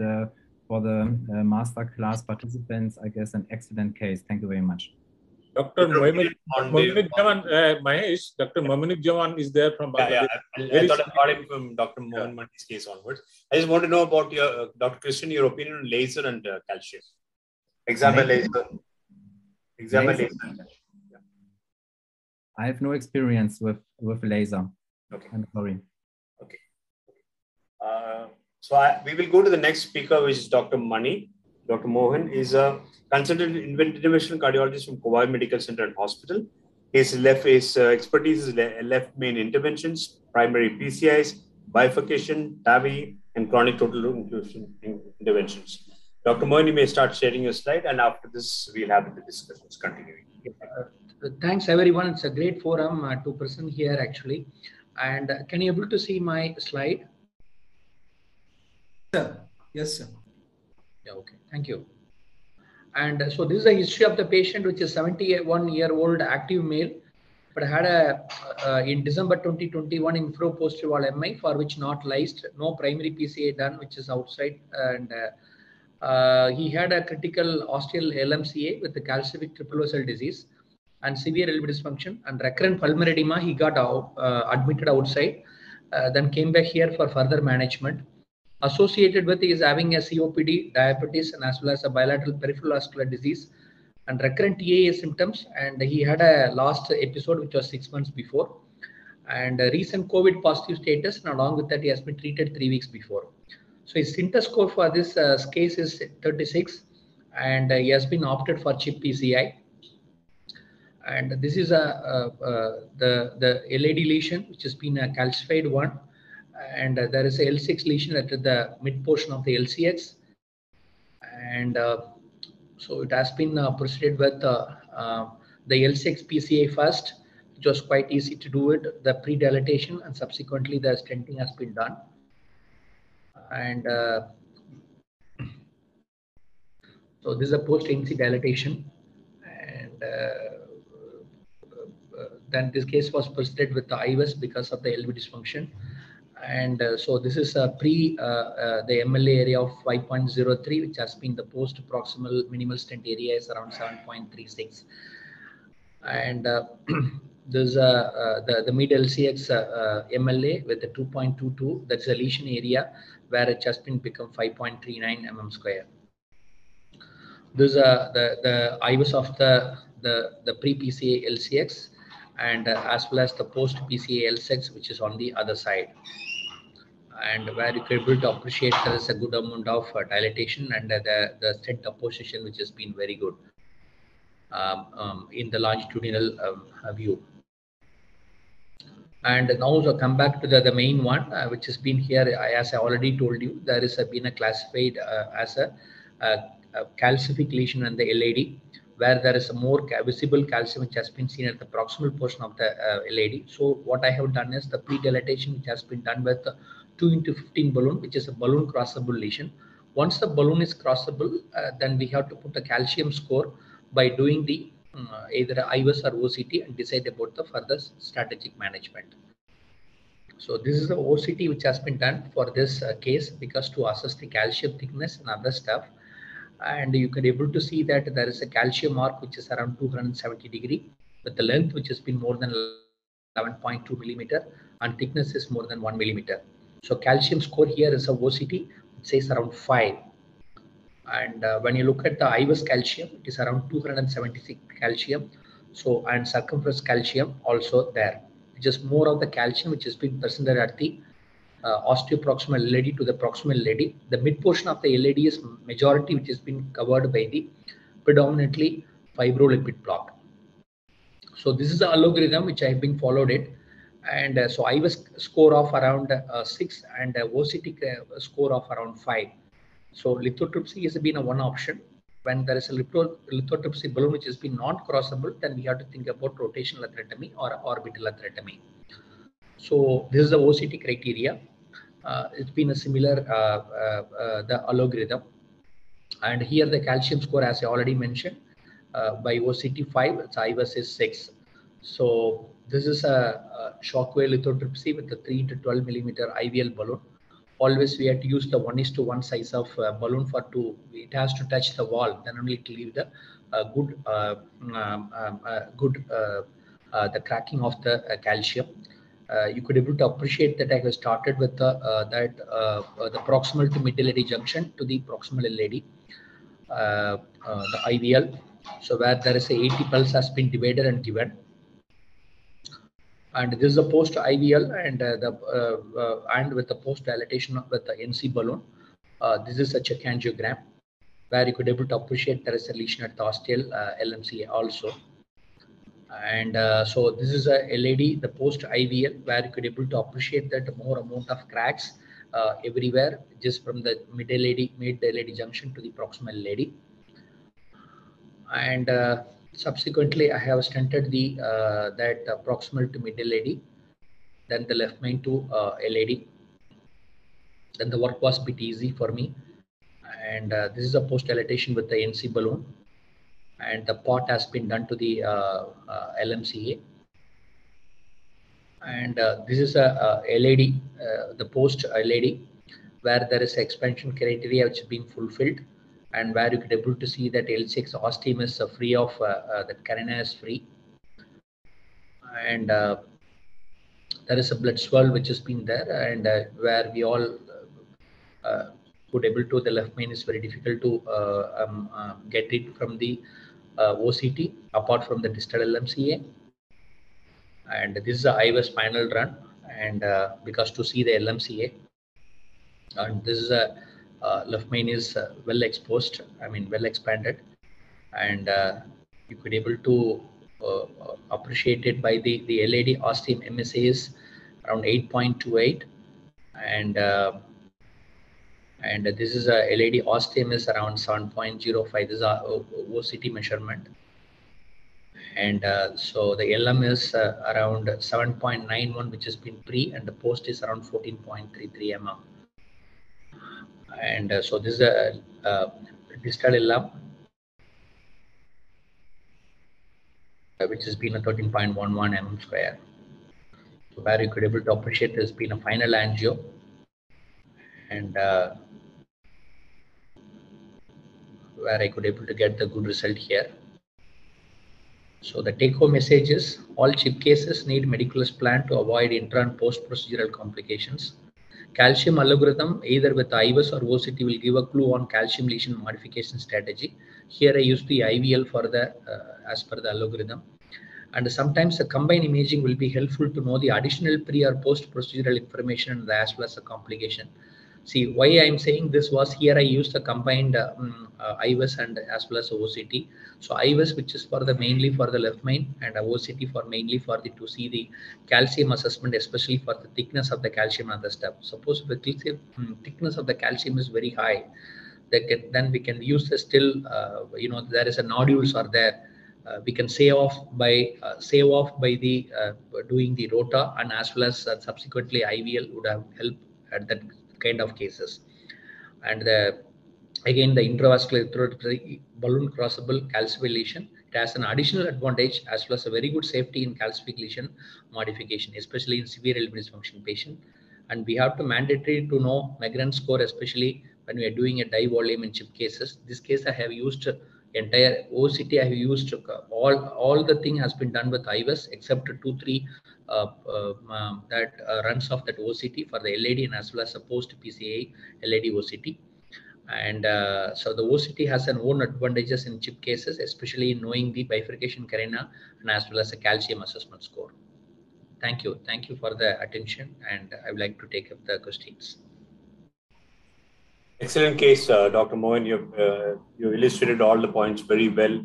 for the uh, master class participants, I guess an excellent case. Thank you very much. Dr. Mohamed Jawan, uh, Mahesh, Dr. Mohamed Jawan is there from Bangladesh. Yeah, yeah. I, I thought I got him from Dr. Mohan Mandi's case onwards. I just want to know about your, uh, Dr. Christian, your opinion on laser and uh, calcium. Example laser. Example laser. laser. Yeah. I have no experience with, with laser. Okay. I'm sorry. Okay. Uh, so I, we will go to the next speaker, which is Dr. Mani. Dr. Mohan is a consultant interventional cardiologist from Kovai Medical Center and Hospital. His left his uh, expertise is left main interventions, primary PCIs, bifurcation, TAVI, and chronic total occlusion interventions. Dr. Mohan, you may start sharing your slide, and after this, we'll have the discussions continuing. Uh, thanks, everyone. It's a great forum uh, to present here, actually. And uh, can you able to see my slide? Sir. Yes, sir. Yeah, okay. Thank you. And so this is a history of the patient, which is 71 year old active male, but had a uh, in December 2021 infero posterior wall MI for which not lysed, no primary PCI done, which is outside, and uh, uh, he had a critical ostial LMCA with the calcific triple cell disease and severe LV dysfunction and recurrent pulmonary edema. He got out, uh, admitted outside, uh, then came back here for further management associated with is having a COPD, diabetes, and as well as a bilateral peripheral vascular disease and recurrent TAA symptoms. And he had a last episode, which was six months before, and recent COVID positive status. And along with that, he has been treated three weeks before. So his SYNTAX score for this uh, case is 36, and uh, he has been opted for CHIP PCI. And this is a, a, a the the LAD lesion, which has been a calcified one and uh, there is a LCX lesion at the mid portion of the LCX. And uh, so it has been uh, proceeded with uh, uh, the LCX PCI first, which was quite easy to do it, the pre-dilatation, and subsequently the stenting has been done. And uh, so this is a post-NC dilatation. And then this case was proceeded with the IVUS because of the LV dysfunction. And uh, so this is a pre uh, uh, the MLA area of 5.03, which has been the post proximal minimal stent area is around 7.36. And uh, there's uh, the the mid LCX uh, MLA with the 2.22. That's a lesion area where it has been become 5.39 mm square. There's a the the IVUS of the the the pre PCI LCX and as well as the post PCI LCX, which is on the other side and where you can able to appreciate there is a good amount of uh, dilatation and uh, the, the stent position which has been very good um, um, in the longitudinal um, view. And now so come back to the, the main one, uh, which has been here, as I already told you, there is a, been a classified uh, as a, a, a, calcific lesion in the LAD, where there is a more visible calcium which has been seen at the proximal portion of the uh, LAD. So what I have done is the pre-dilatation which has been done with 2 into 15 balloon, which is a balloon crossable lesion. Once the balloon is crossable, uh, then we have to put a calcium score by doing the uh, either IVUS or OCT and decide about the further strategic management. So this is the OCT which has been done for this uh, case because to assess the calcium thickness and other stuff. And you can able to see that there is a calcium mark which is around 270 degree with the length which has been more than 11.2 millimeter and thickness is more than 1 millimeter. So calcium score here is a OCT, it says around 5. And uh, when you look at the IVUS calcium, it is around 276 calcium. So, and circumference calcium also there, which is more of the calcium which is being presented at the uh, ostioproximal LAD to the proximal LAD. The mid portion of the LAD is majority which has been covered by the predominantly fibrolipid plaque. So this is the algorithm which I have been followed it. And uh, so IVUS score of around uh, 6 and uh, OCT score of around 5. So lithotripsy has been a one option. When there is a lithotripsy balloon which has been non-crossable, then we have to think about rotational atherectomy or orbital atherectomy. So this is the OCT criteria. Uh, it's been a similar uh, uh, the algorithm. And here the calcium score, as I already mentioned, by OCT 5, its IVUS is 6. So this is a, a shockwave lithotripsy with a 3 to 12 millimeter IVL balloon always we have to use the one is to one size of uh, balloon for two. It has to touch the wall, then only to leave the uh, good uh, um, um uh, good uh, uh, the cracking of the calcium. you could able to appreciate that I have started with the that the proximal to middle LAD junction to the proximal LAD, the IVL. So where there is a 80 pulse has been divided and given and this is a post IVL and uh, the uh, uh, and with the post dilatation with the NC balloon. this is a check angiogram where you could able to appreciate there is a lesion at the ostial LMCA also. And so this is a LAD, the post IVL, where you could able to appreciate that more amount of cracks uh, everywhere just from the mid LAD, mid LAD junction to the proximal LAD. And uh, Subsequently, I have stented the uh, that uh, proximal to middle LAD, then the left main to uh, LAD. Then the work was bit easy for me. And uh, this is a post dilatation with the NC balloon. And the pot has been done to the uh, uh, LMCA. And this is a, a LAD, the post LAD, where there is expansion criteria which has been fulfilled and where you could able to see that LCX ostium is free of uh, uh, the carina is free. And uh, there is a blood swell which has been there and uh, where we all uh, could able to the left main is very difficult to uh, um, get it from the OCT apart from the distal LMCA and this is a IVUS spinal run and because to see the LMCA and this is a uh, left main is uh, well exposed, I mean, well expanded, and uh, you could able to appreciate it by the, the LAD ostium MSA is around 8.28 and and this is a LAD ostium is around 7.05. This is a OCT measurement. And uh, so the LM is uh, around 7.91, which has been pre, and the post is around 14.33 mm and uh, so this is a, a distal LM which has been a 13.11 mm square. So where you could able to appreciate there's been a final angio and uh, where I could able to get the good result here. So the take home message is all chip cases need meticulous plan to avoid intra and post procedural complications. Calcium algorithm either with IVUS or OCT will give a clue on calcium lesion modification strategy. Here I use the IVL for the uh, as per the algorithm. And sometimes the combined imaging will be helpful to know the additional pre or post procedural information and as well as the complication. See why I'm saying this was here I used the combined um, uh, IVUS and as well as OCT. So IVUS which is for the mainly for the left main and OCT for mainly for the to see the calcium assessment especially for the thickness of the calcium and the step. Suppose the um, thickness of the calcium is very high, can, then we can use the still uh, you know there is a nodules are there. Uh, we can save off by uh, save off by the uh, doing the rota and as well as uh, subsequently IVL would have helped at that kind of cases. And the, again, the intravascular balloon crossable calcific lesion, it has an additional advantage as well as a very good safety in calcific lesion modification, especially in severe LV dysfunction patient. And we have to mandatory to know Mehran score, especially when we are doing a dye volume in chip cases. This case I have used entire OCT I have used all all the thing has been done with IVUS except two three um, that uh, runs off that OCT for the LAD and as well as a post PCI LAD OCT and so the OCT has an own advantages in chip cases especially in knowing the bifurcation carina and as well as a calcium assessment score thank you thank you for the attention and I would like to take up the questions Excellent case, uh, Dr. Mohan. You've, uh, you illustrated all the points very well.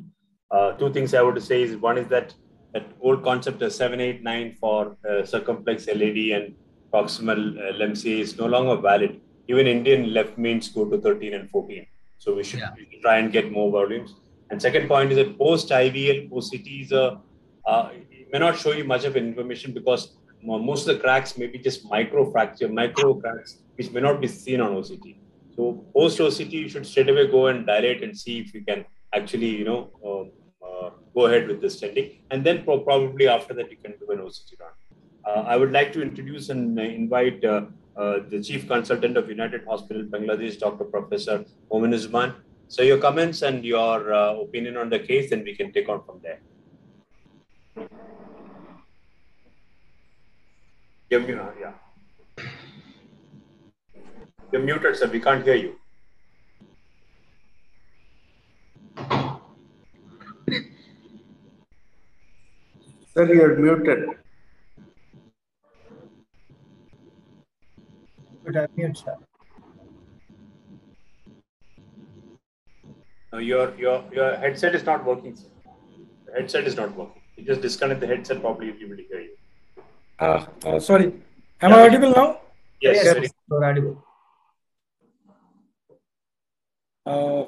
Uh, two things I would say is one is that that old concept of 789 for uh, circumflex LAD and proximal uh, LMCA is no longer valid. Even Indian left means go to 13 and 14. So we should, yeah. we should try and get more volumes. And second point is that post IVL, post CT is a, uh, may not show you much of information because most of the cracks may be just micro fracture, micro cracks, which may not be seen on OCT. So post OCT, you should straight away go and dilate and see if you can actually, you know, uh, go ahead with the stenting. And then pro- probably after that, you can do an OCT run. Uh, I would like to introduce and invite uh, uh, the Chief Consultant of United Hospital Bangladesh, Dr. Professor Momin Uzman. So your comments and your uh, opinion on the case, then we can take on from there. Yeah. You're muted, sir. We can't hear you. Sir, you're muted. But I'm mute, sir. No, your your your headset is not working, sir. The headset is not working. You just disconnect the headset, probably you'll be able to hear you. Uh, uh sorry. Am yeah. I audible now? Yes, yes, yes you're audible. Uh,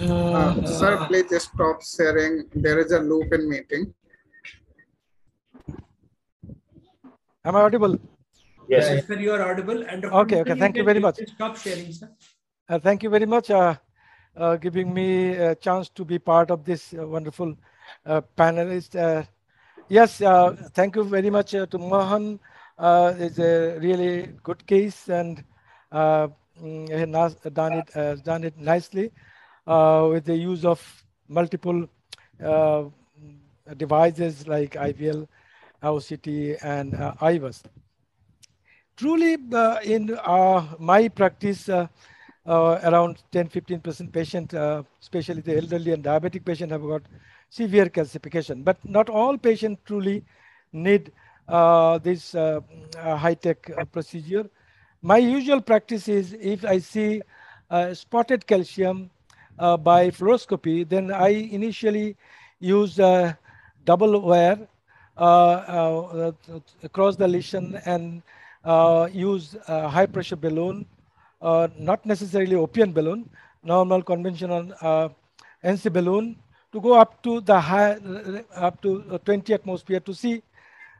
uh, sir, please stop sharing. There is a loop in meeting. Am I audible? Yes, yes sir, you are audible. And okay, okay. Thank you, you very much. Stop sharing, sir. Uh, thank you very much uh, uh, giving me a chance to be part of this uh, wonderful uh, panelist. Uh, yes, thank you very much to Mohan. it's a really good case and Mm, has done it has done it nicely uh, with the use of multiple uh, devices like IVL, OCT, and uh, IVUS. Truly, uh, in uh, my practice, uh, around 10-15% patient, especially the elderly and diabetic patient, have got severe calcification. But not all patients truly need this high-tech procedure my usual practice is if I see uh, spotted calcium uh, by fluoroscopy, then I initially use a double wire uh, uh across the lesion and uh, use a high pressure balloon, uh, not necessarily OPN balloon, normal conventional NC balloon to go up to the high, up to 20 atmosphere to see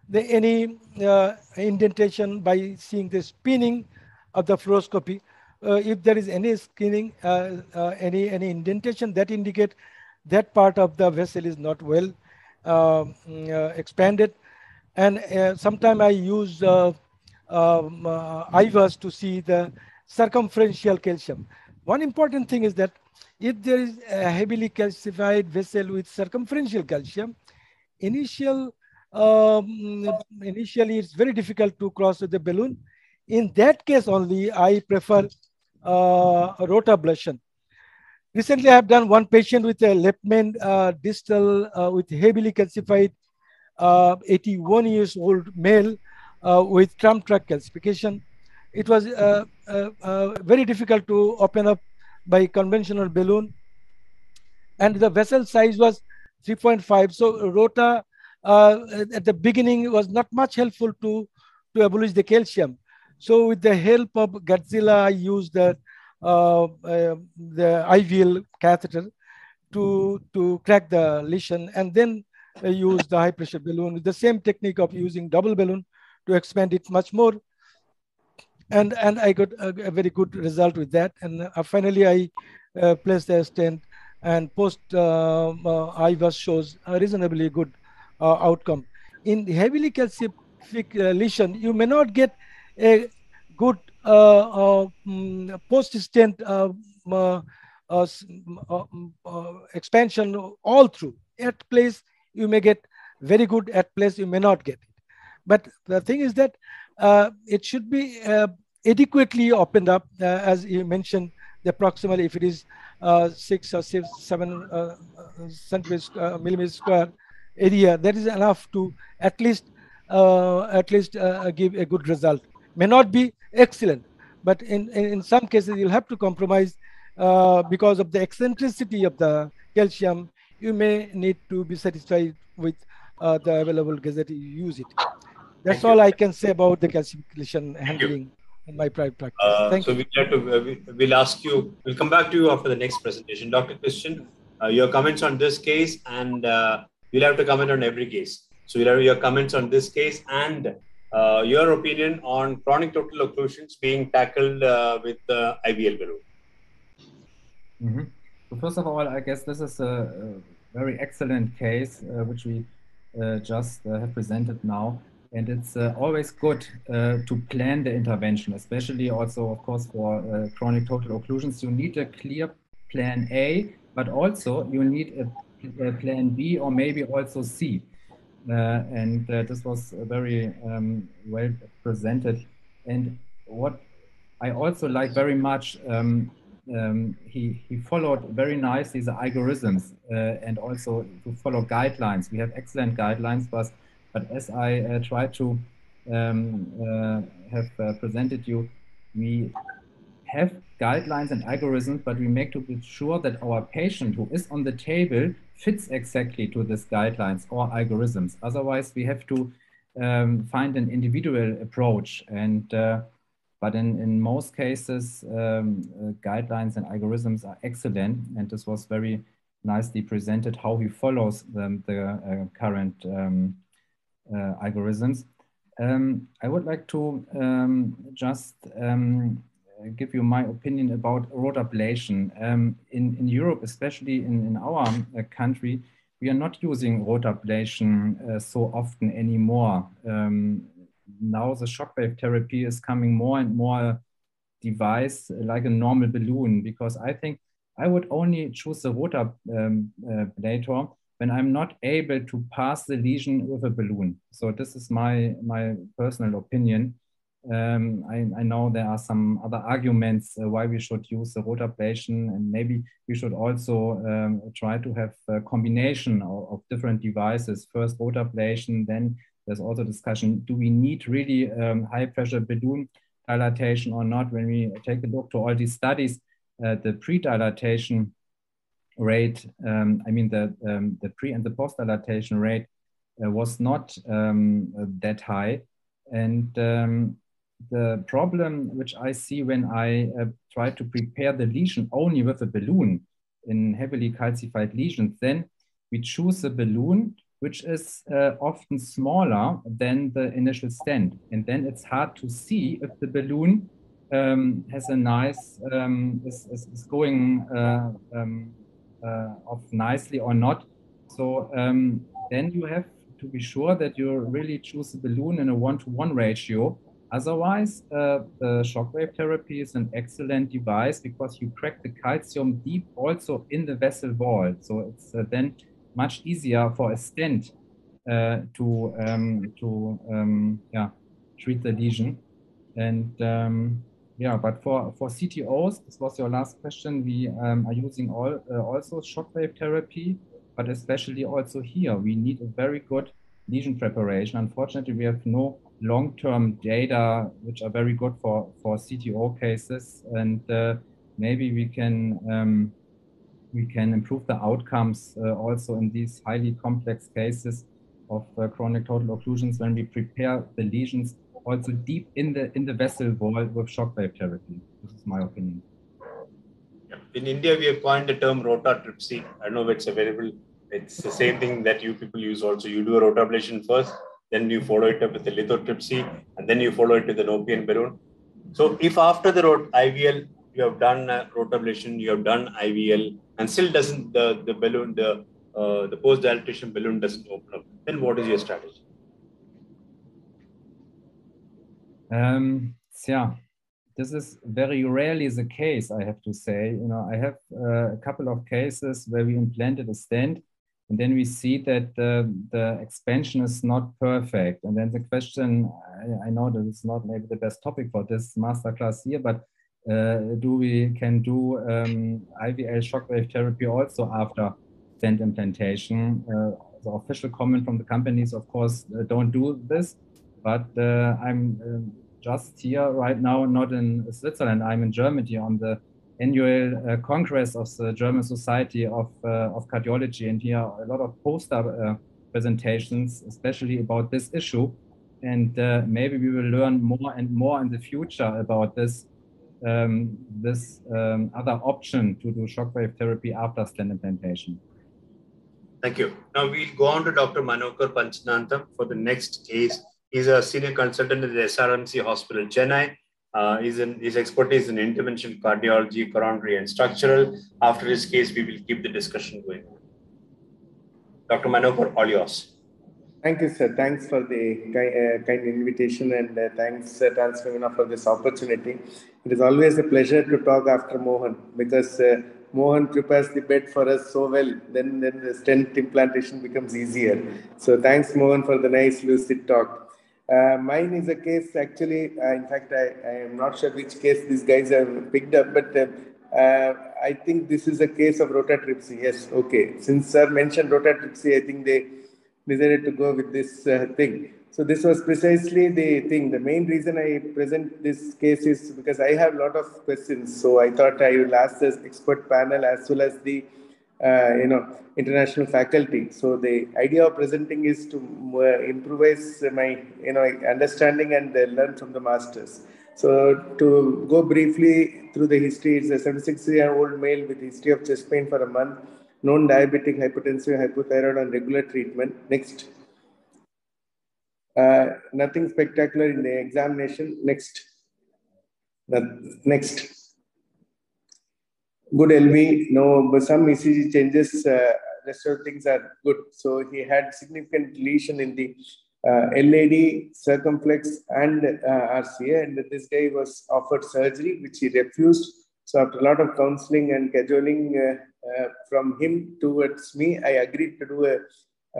the any indentation by seeing the spinning of the fluoroscopy. Uh, if there is any skinning, uh, uh, any, any indentation that indicate that part of the vessel is not well uh, expanded. And sometimes I use um, IVUS to see the circumferential calcium. One important thing is that if there is a heavily calcified vessel with circumferential calcium, initial um, initially it's very difficult to cross with the balloon. In that case only, I prefer uh, rotablation. Recently, I have done one patient with a left main uh, distal uh, with heavily calcified uh, 81 years old male uh, with tram track calcification. It was uh, very difficult to open up by conventional balloon. And the vessel size was 3.5. So rota at the beginning was not much helpful to, to abolish the calcium. So with the help of Guidezilla, I used the uh, uh, the IVL catheter to, to crack the lesion and then use the high pressure balloon. With the same technique of using double balloon to expand it much more. And, and I got a, a very good result with that. And uh, finally, I uh, placed the stent and post uh, uh, shows a reasonably good outcome. In heavily calcific lesion, you may not get a good uh, uh, mm, post-stent uh, expansion all through. At place, you may get very good. At place, you may not get it. But the thing is that it should be adequately opened up, as you mentioned, the proximal, if it is uh, six or six, seven uh, centimeters, uh, millimeters square area, that is enough to at least at least give a good result. May not be excellent. But in, in, in some cases, you'll have to compromise uh, because of the eccentricity of the calcium. You may need to be satisfied with uh, the available gas that you use it. That's Thank all you. I can say about the calcification handling in my private practice. Uh, Thank so you. We'll, to, uh, we, will ask you, we'll come back to you after the next presentation. Dr. Christian, uh, your comments on this case, and uh, you'll have to comment on every case. So we'll have your comments on this case and uh, your opinion on chronic total occlusions being tackled uh, with the IVL balloon. Mm-hmm. So first of all, I guess this is a, a very excellent case uh, which we uh, just uh, have presented now. And it's uh, always good to plan the intervention, especially also, of course, for chronic total occlusions. You need a clear plan A, but also you need a, a plan B or maybe also C. Uh, and uh, this was very um, well presented. And what I also like very much, um, um, he, he followed very nicely the algorithms uh, and also to follow guidelines. We have excellent guidelines, but, but as I uh, try to um, have presented you, we have guidelines and algorithms, but we make to be sure that our patient who is on the table fits exactly to these guidelines or algorithms. Otherwise, we have to um, find an individual approach. And uh, but in, in most cases, um, uh, guidelines and algorithms are excellent. And this was very nicely presented how he follows the, the uh, current um, uh, algorithms. Um, I would like to um, just um, give you my opinion about rotablation. Um, in, in Europe, especially in, in our uh, country, we are not using rotablation uh, so often anymore. Um, now the shockwave therapy is coming more and more device like a normal balloon because I think I would only choose the rotablator um, uh, when I'm not able to pass the lesion with a balloon. So this is my, my personal opinion. Um, I, I, know there are some other arguments uh, why we should use the rotablation, and maybe we should also um, try to have a combination of, of, different devices. First rotablation, then there's also discussion: do we need really um, high pressure balloon dilatation or not? When we take a look to all these studies, uh, the pre-dilatation rate, um, I mean the um, the pre and the post dilatation rate, uh, was not um, that high, and the problem which I see when I uh, try to prepare the lesion only with a balloon in heavily calcified lesions, then we choose a balloon which is uh, often smaller than the initial stent. And then it's hard to see if the balloon um, has a nice, um, is, is, is, going uh, um, off nicely or not. So um, then you have to be sure that you really choose a balloon in a one-to-one -one ratio. Otherwise, uh, the shockwave therapy is an excellent device because you crack the calcium deep also in the vessel wall. So it's uh, then much easier for a stent uh, to um, to um, yeah treat the lesion. And um, yeah, but for for CTOs, this was your last question. We um, are using all uh, also shockwave therapy, but especially also here we need a very good lesion preparation. Unfortunately, we have no long-term data which are very good for for CTO cases, and uh, maybe we can um, we can improve the outcomes uh, also in these highly complex cases of uh, chronic total occlusions when we prepare the lesions also deep in the in the vessel wall with shockwave therapy. This is my opinion. In India, we have coined the term rotatripsy. I don't know if it's available. It's the same thing that you people use also. You do a rotablation first, then you follow it up with the lithotripsy, and then you follow it with an OPN balloon. So if after the rot- IVL you have done rotablation, you have done IVL, and still doesn't the, the balloon, the uh, the post dilatation balloon doesn't open up, then what is your strategy? Um, yeah, this is very rarely the case, I have to say. You know, I have uh, a couple of cases where we implanted a stent and then we see that uh, the expansion is not perfect. And then the question, I, I know that it's not maybe the best topic for this masterclass here, but uh, do we can do um, IVL shockwave therapy also after stent implantation? Uh, the official comment from the companies, of course, uh, don't do this, but uh, I'm um, just here right now, not in Switzerland. I'm in Germany on the annual uh, congress of the German Society of, uh, of Cardiology, and here a lot of poster uh, presentations, especially about this issue. And uh, maybe we will learn more and more in the future about this um, this um, other option to do shockwave therapy after stent implantation. Thank you. Now we'll go on to Dr. Manokar Panchanantham for the next case. He's a senior consultant at the SRMC Hospital, Chennai. Uh, in, his expertise in intervention cardiology, coronary, and structural. After his case, we will keep the discussion going. Dr. Manokar, all yours. Thank you, sir. Thanks for the uh, kind invitation and uh, thanks, uh, Translumina, for this opportunity. It is always a pleasure to talk after Mohan because uh, Mohan prepares the bed for us so well, then, then the stent implantation becomes easier. So thanks, Mohan, for the nice lucid talk. Uh, mine is a case actually, uh, in fact, I, I, am not sure which case these guys have picked up, but uh, uh I think this is a case of rotatripsy. Yes, okay. Since sir mentioned rotatripsy, I think they decided to go with this uh, thing. So this was precisely the thing. The main reason I present this case is because I have a lot of questions. So I thought I will ask this expert panel as well as the uh, you know international faculty. So the idea of presenting is to uh, improvise my you know understanding and uh, learn from the masters. So to go briefly through the history, it's a 76 year old male with history of chest pain for a month, known diabetic, hypertensive, hypothyroid, and regular treatment. Next. Uh, nothing spectacular in the examination. Next. the next good LV, no, but some ECG changes, uh, rest of things are good. So he had significant lesion in the uh, LAD, circumflex, and uh, RCA, and this guy was offered surgery, which he refused. So after a lot of counseling and cajoling uh, uh, from him towards me, I agreed to do a,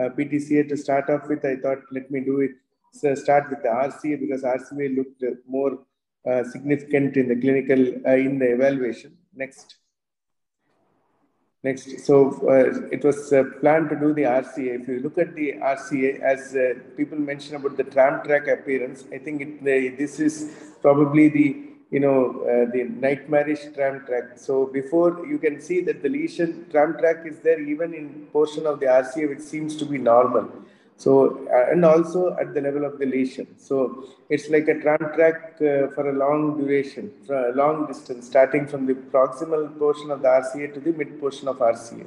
a, PTCA to start off with. I thought, let me do it. So start with the RCA because RCA looked more uh, significant in the clinical in the evaluation. Next. Next, so uh, it was uh, planned to do the RCA. If you look at the RCA, as uh, people mention about the tram track appearance, I think it, this is probably the you know uh, the nightmarish tram track. So before you can see that the lesion tram track is there even in portion of the RCA which seems to be normal. So, uh, and also at the level of the lesion. So, it's like a tram track uh, for a long duration, for a long distance, starting from the proximal portion of the RCA to the mid portion of RCA.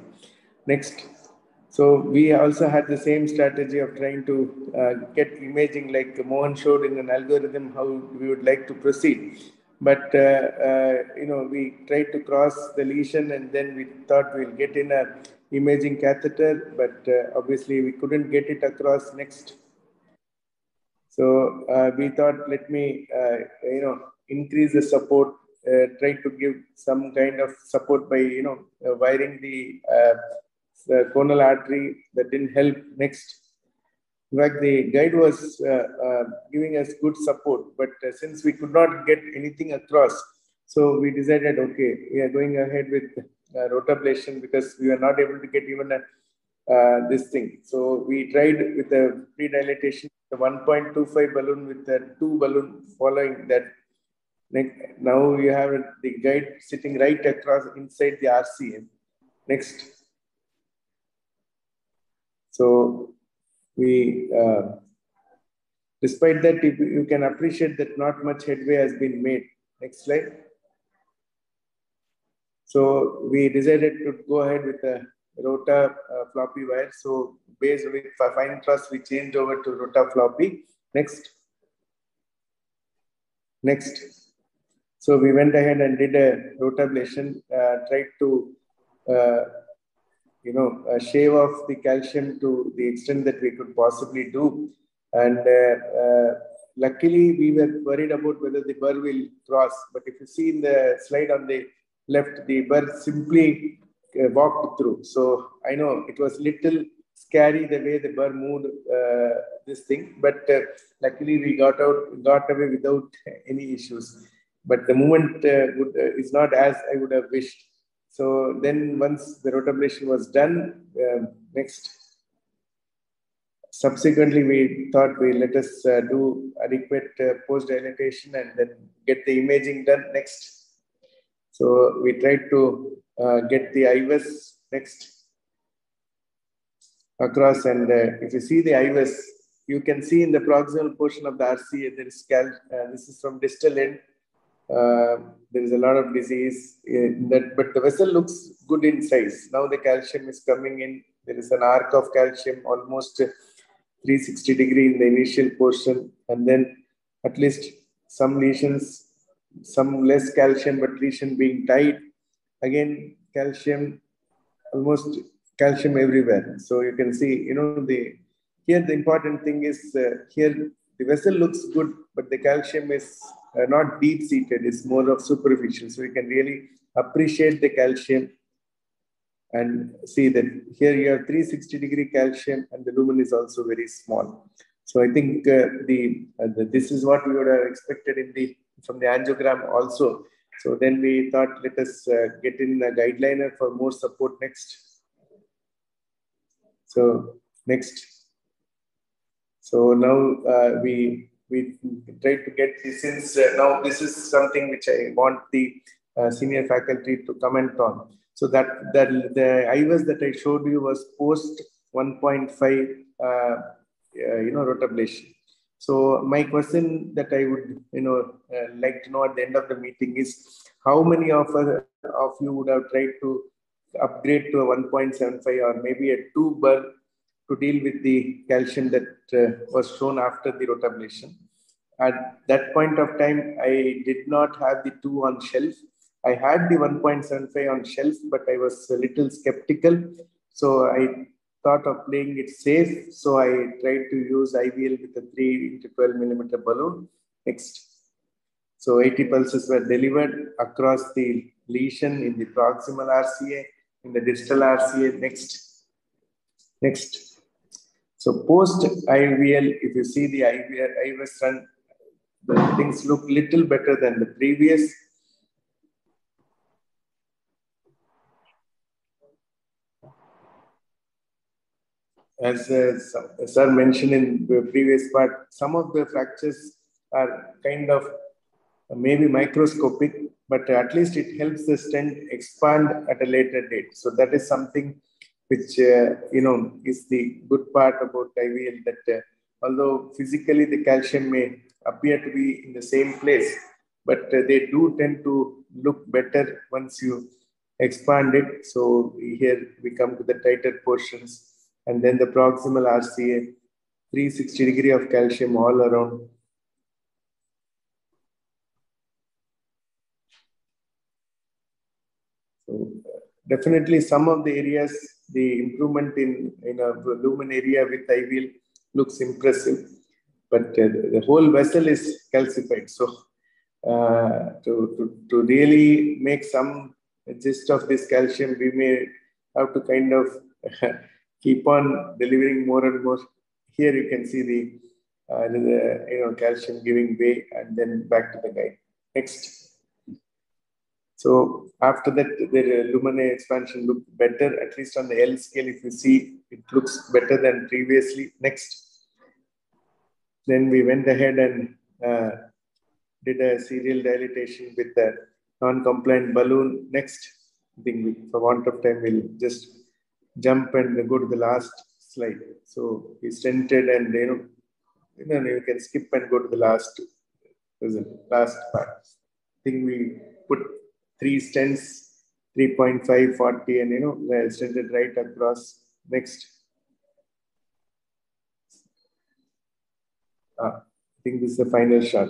Next. So, we also had the same strategy of trying to uh, get imaging like Mohan showed in an algorithm how we would like to proceed. but uh, uh, you know we tried to cross the lesion and then we thought we'll get in a imaging catheter but uh, obviously we couldn't get it across next. So uh, we thought let me uh, you know increase the support uh, try to give some kind of support by you know wiring the, the coronal artery that didn't help next. In fact, the guide was uh, uh, giving us good support, but uh, since we could not get anything across, so we decided, okay, we are going ahead with uh, because we were not able to get even a, uh, this thing. So we tried with the pre-dilatation, the 1.25 balloon with the two balloon following that. Now you have the guide sitting right across inside the RCA. Next. So we, uh, despite that, you can appreciate that not much headway has been made. Next slide. So we decided to go ahead with a rota uh, floppy wire. So based with Finecross, we changed over to rota floppy. Next. Next. So we went ahead and did a rotablation, uh, tried to uh, you know, uh, shave off the calcium to the extent that we could possibly do. And uh, uh, luckily, we were worried about whether the burr will cross. But if you see in the slide on the left, the burr simply uh, walked through. So I know it was little scary the way the burr moved uh, this thing, but uh, luckily we got out, got away without any issues. But the movement would, is not as I would have wished. So then once the rotablation was done, uh, next. Subsequently, we thought we let us uh, do adequate uh, post-dilatation and then get the imaging done next. So we tried to uh, get the IVUS next across and uh, if you see the IVUS, you can see in the proximal portion of the RCA, there is cal uh, this is from distal end uh, there is a lot of disease in that, but the vessel looks good in size. Now the calcium is coming in. There is an arc of calcium almost 360 degree in the initial portion, and then at least some lesions, some less calcium, but lesion being tight. Again, calcium, almost calcium everywhere. So you can see, you know, the here the important thing is uh, here the vessel looks good, but the calcium is uh, not deep seated, it's more of superficial. So you can really appreciate the calcium and see that here you have 360 degree calcium and the lumen is also very small. So I think uh, the, uh, the, this is what we would have expected in the from the angiogram also. So then we thought let us uh, get in a guideliner for more support next. So next. So now uh, we we try to get this since uh, now this is something which I want the uh, senior faculty to comment on. So that, that the IVUS that I showed you was post 1.5 uh, uh, you know rotablation. So my question that I would you know uh, like to know at the end of the meeting is how many of us, of you would have tried to upgrade to a 1.75 or maybe a 2 burr to deal with the calcium that uh, was shown after the rotablation. At that point of time, I did not have the two on shelf. I had the 1.75 on shelf, but I was a little skeptical. So I thought of playing it safe. So I tried to use IVL with a 3 into 12 millimeter balloon. Next. So 80 pulses were delivered across the lesion in the proximal RCA, in the distal RCA. Next. Next. So post IVL, if you see the IVL, IVS run, the things look little better than the previous. As uh, Sir mentioned in the previous part, some of the fractures are kind of maybe microscopic, but at least it helps the stent expand at a later date. So that is something which uh, you know is the good part about IVL that uh, although physically the calcium may appear to be in the same place, but uh, they do tend to look better once you expand it. So here we come to the tighter portions and then the proximal RCA, 360 degree of calcium all around So definitely some of the areas, the improvement in, in a lumen area with IVL looks impressive, but uh, the whole vessel is calcified. So uh, to, to, to really make some gist of this calcium, we may have to kind of keep on delivering more and more. Here you can see the, uh, the you know calcium giving way and then back to the guide. Next. So after that, the lumen expansion looked better, at least on the L scale, if you see, it looks better than previously. Next. Then we went ahead and uh, did a serial dilatation with the non-compliant balloon. Next, I think we, for want of time, we'll just jump and go to the last slide. So we stented and you know, you know, you can skip and go to the last, last part. I think we put three stents, 3.5, 40, and you know, stented right across. Next. Ah, I think this is the final shot.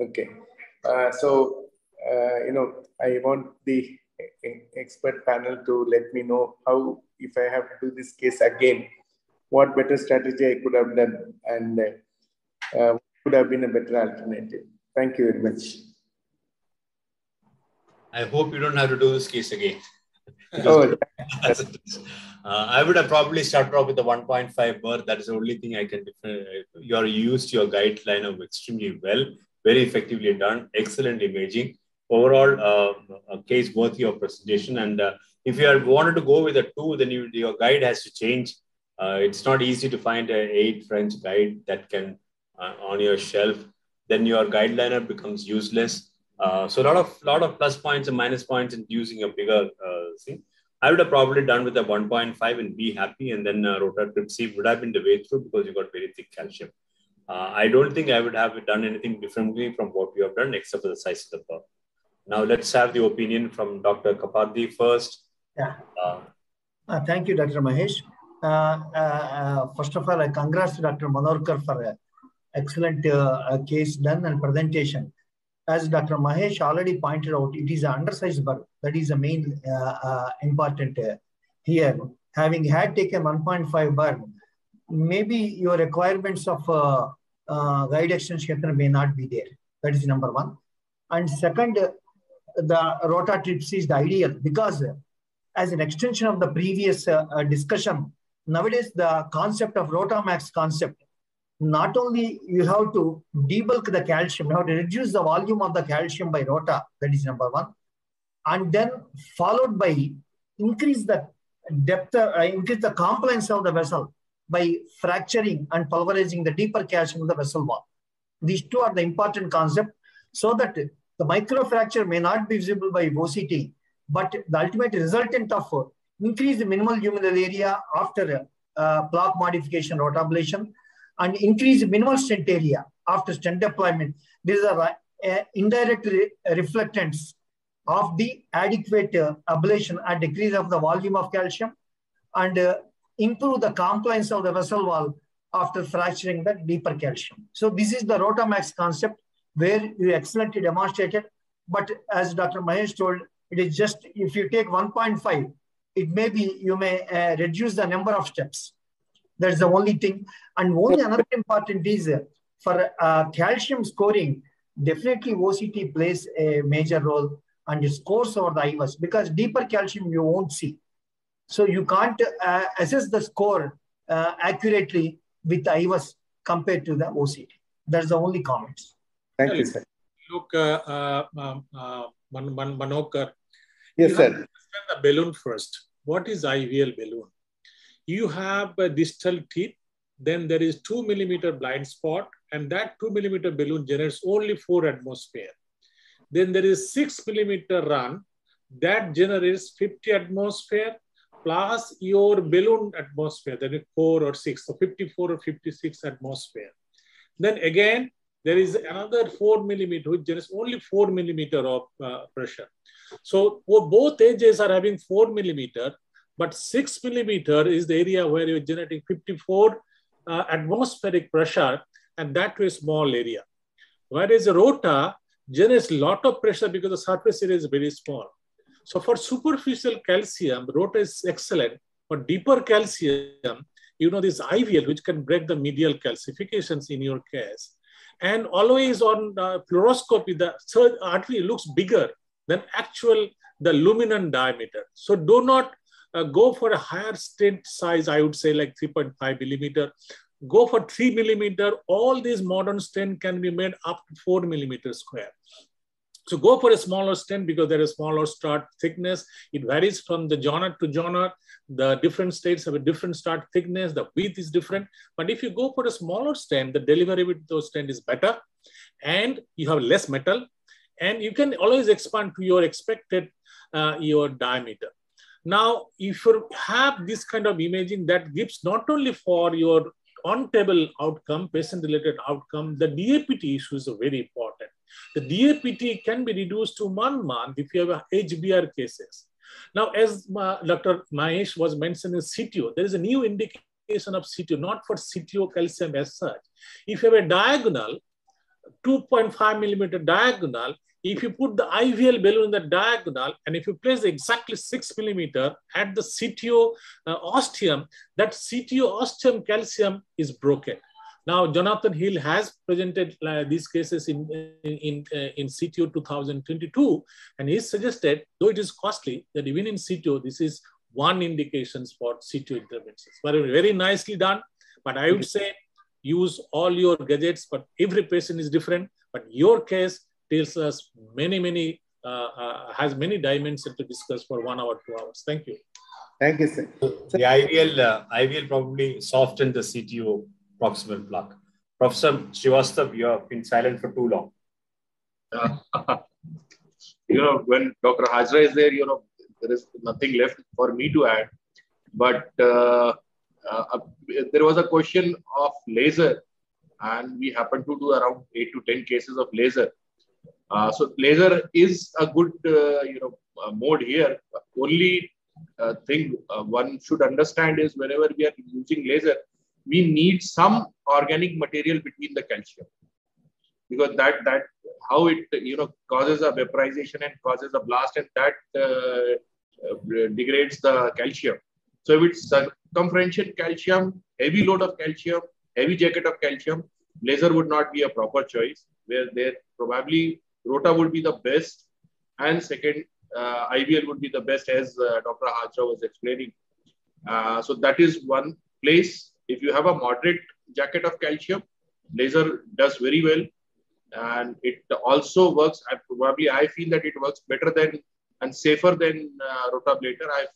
Okay. Uh, so, uh, you know, I want the expert panel to let me know how, if I have to do this case again, what better strategy I could have done and uh, would have been a better alternative. Thank you very much. I hope you don't have to do this case again. oh, uh, I would have probably started off with the 1.5 burr. That is the only thing I can. You are used your guideline of extremely well, very effectively done, excellent imaging. Overall, uh, a case worthy of presentation. And uh, if you are wanted to go with a two, then you, your guide has to change. Uh, it's not easy to find an eight French guide that can uh, on your shelf. Then your guideliner becomes useless uh, so a lot of lot of plus points and minus points in using a bigger uh, thing. I would have probably done with a 1.5 and be happy, and then uh, rotatripsy would have been the way through because you got very thick calcium. I don't think I would have done anything differently from what you have done, except for the size of the curve. Now let's have the opinion from Dr. Kapardhi first. Yeah. Uh, uh, thank you, Dr. Mahesh. first of all, I congrats to Dr. Manorkar for an excellent case done and presentation as Dr. Mahesh already pointed out, it is an undersized burr. That is the main uh, uh, important uh, here. Having had taken 1.5 burr, maybe your requirements of uh, uh, guide extension may not be there. That is number one. And second, the rotatripsy is the ideal because as an extension of the previous uh, discussion, nowadays the concept of Rotamax concept not only you have to debulk the calcium, you have to reduce the volume of the calcium by rota, that is number one. And then followed by increase the depth, uh, increase the compliance of the vessel by fracturing and pulverizing the deeper calcium of the vessel wall. These two are the important concept so that the microfracture may not be visible by OCT, but the ultimate resultant of increased minimal luminal area after uh, plaque modification rotablation and increased minimal stent area after stent deployment. These are uh, indirect re reflectants of the adequate uh, ablation and decrease of the volume of calcium and uh, improve the compliance of the vessel wall after fracturing the deeper calcium. So this is the Rotamax concept where you excellently demonstrated. But as Dr. Mahesh told, it is just if you take 1.5, it may be you may uh, reduce the number of steps. That's the only thing. And only another important is uh, for uh, calcium scoring, definitely OCT plays a major role and it scores over the IVUS because deeper calcium you won't see. So you can't uh, assess the score uh, accurately with IVUS compared to the OCT. That's the only comments. Thank you, sir. Look, uh, uh, um, uh, Man Man Manokar. Yes, sir. Understand The balloon first. What is IVL balloon? you have a distal tip, then there is two millimeter blind spot, and that two millimeter balloon generates only four atmosphere. Then there is six millimeter run that generates 50 atmosphere plus your balloon atmosphere, that is four or six, so 54 or 56 atmosphere. Then again, there is another four millimeter, which generates only four millimeter of uh, pressure. So both edges are having four millimeter, but six millimeter is the area where you're generating 54 uh, atmospheric pressure, and that to a small area. Whereas a rota generates a lot of pressure because the surface area is very small. So for superficial calcium, Rota is excellent. For deeper calcium, you know this IVL, which can break the medial calcifications in your case. And always on uh, fluoroscopy, the third artery looks bigger than actual the luminant diameter. So do not uh, go for a higher stent size, I would say like 3.5 millimeter. Go for 3 millimeter. All these modern stent can be made up to 4 millimeter square. So go for a smaller stent because there is smaller strut thickness. It varies from the joint to joint. The different states have a different strut thickness. The width is different. But if you go for a smaller stent, the delivery with those stent is better, and you have less metal, and you can always expand to your expected uh, your diameter. Now, if you have this kind of imaging, that gives not only for your on-table outcome, patient-related outcome, the DAPT issue is very important. The DAPT can be reduced to one month if you have a HBR cases. Now, as Dr. Mahesh was mentioning CTO, there is a new indication of CTO, not for CTO calcium as such. If you have a diagonal, 2.5 millimeter diagonal, if you put the IVL balloon in the diagonal and if you place exactly six millimeter at the CTO uh, ostium, that CTO ostium calcium is broken. Now, Jonathan Hill has presented uh, these cases in, in, in, uh, in CTO 2022, and he suggested, though it is costly, that even in CTO, this is one indications for CTO interventions. But very nicely done. But I would say use all your gadgets, but every patient is different. But your case tells us many, many, uh, uh, has many dimensions to discuss for one hour, two hours. Thank you. Thank you, sir. The IVL, uh, IVL probably softened the CTO proximal plaque. Professor Srivastav, you have been silent for too long. you know, when Dr. Hazra is there, you know, there is nothing left for me to add. But uh, uh, there was a question of laser, and we happened to do around eight to ten cases of laser. Uh, so laser is a good, uh, you know, uh, mode here. Only uh, thing one should understand is whenever we are using laser, we need some organic material between the calcium because that that how it you know causes a vaporization and causes a blast and that uh, uh, degrades the calcium so if it's circumferential calcium heavy load of calcium heavy jacket of calcium laser would not be a proper choice where there probably rota would be the best and second uh, IVL would be the best as uh, Dr. Hazra was explaining uh, so that is one place if you have a moderate jacket of calcium, laser does very well. And it also works, I probably I feel that it works better than and safer than uh, rotablator. I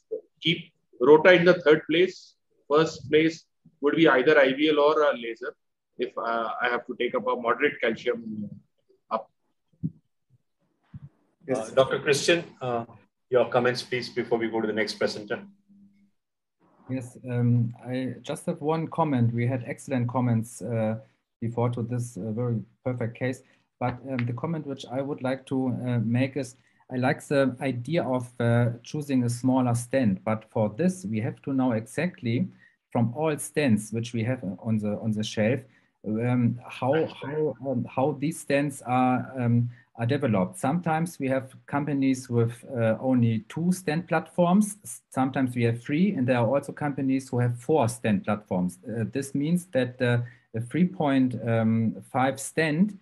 keep rota in the third place. First place would be either IVL or a laser if uh, I have to take up a moderate calcium. Yes. Uh, Dr. Christian, uh, your comments, please, before we go to the next presenter. Yes, um, I just have one comment. We had excellent comments uh, before to this uh, very perfect case. But um, the comment which I would like to uh, make is I like the idea of uh, choosing a smaller stent. But for this, we have to know exactly from all stents which we have on the on the shelf um, how how um, how these stents are um, are developed. Sometimes we have companies with uh, only two stand platforms. Sometimes we have three, and there are also companies who have four stand platforms. Uh, this means that uh, the 3.5 stand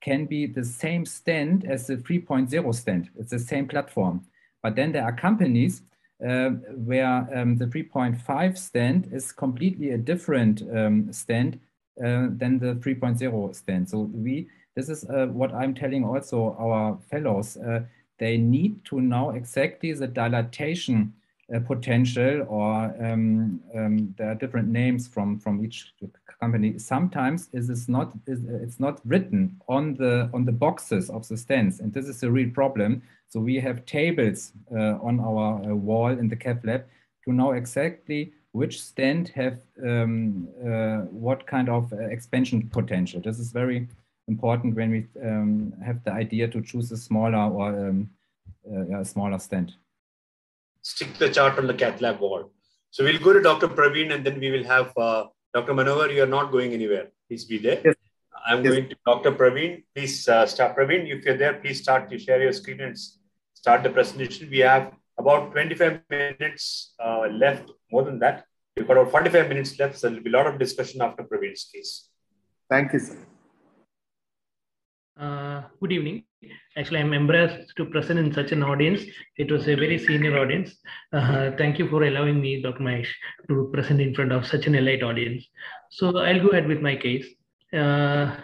can be the same stand as the 3.0 stand. It's the same platform. But then there are companies uh, where um, the 3.5 stand is completely a different um, stent uh, than the 3.0 stand. So we this is uh, what I'm telling also our fellows. Uh, they need to know exactly the dilatation uh, potential or um, um, there are different names from, from each company. Sometimes it is not, it's not written on the, on the boxes of the stents and this is a real problem. So we have tables uh, on our uh, wall in the cath lab to know exactly which stent have um, uh, what kind of expansion potential. This is very important when we um, have the idea to choose a smaller or um, uh, yeah, smaller stent. Stick the chart on the cath lab wall. So we'll go to Dr. Praveen and then we will have uh, Dr. Manohar. You are not going anywhere. Please be there. Yes. I'm yes. going to Dr. Praveen. Please uh, start. Praveen, if you're there, please start to share your screen and start the presentation. We have about 25 minutes uh, left, more than that. We've got about 45 minutes left, so there'll be a lot of discussion after Praveen's case. Thank you, sir. Uh, good evening. Actually, I'm embarrassed to present in such an audience. It was a very senior audience. Uh, thank you for allowing me, Dr. Mahesh, to present in front of such an elite audience. So I'll go ahead with my case. Uh,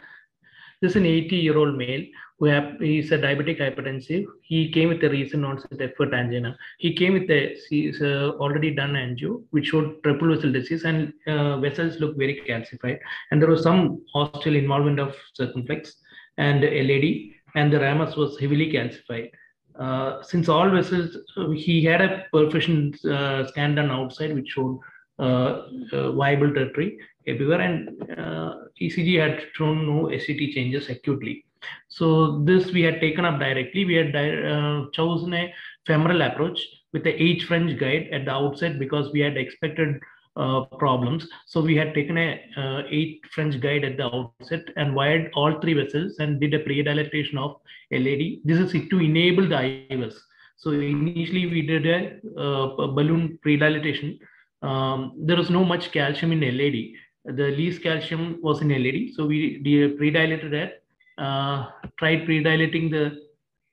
this is an 80 year old male who he's a diabetic hypertensive. He came with a recent onset effort angina. He came with a he's, uh, already done angio, which showed triple vessel disease and uh, vessels look very calcified. And there was some ostial involvement of circumflex and LAD, and the ramus was heavily calcified. Uh, since all vessels, he had a perfusion uh, scan done outside, which showed uh, viable territory everywhere, and ECG had shown no SCT changes acutely. So this we had taken up directly. We had chosen a femoral approach with the H French guide at the outset because we had expected uh, problems. So we had taken a uh, eight French guide at the outset and wired all three vessels and did a pre-dilatation of LAD. This is to enable the IVS. So initially we did a, uh, balloon pre-dilatation. Um, there was no much calcium in LAD. The least calcium was in LAD. So we pre-dilated that, uh, tried pre-dilating the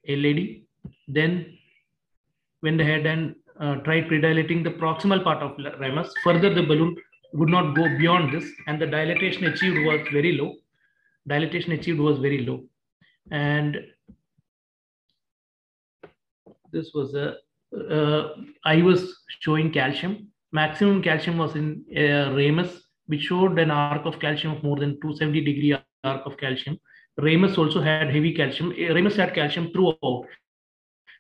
LAD, then went ahead and uh, tried predilating the proximal part of ramus. Further, the balloon would not go beyond this, and the dilatation achieved was very low. Dilatation achieved was very low, and this was a. Uh, I was showing calcium. Maximum calcium was in uh, ramus, which showed an arc of calcium of more than 270 degree arc of calcium. Ramus also had heavy calcium. Ramus had calcium throughout,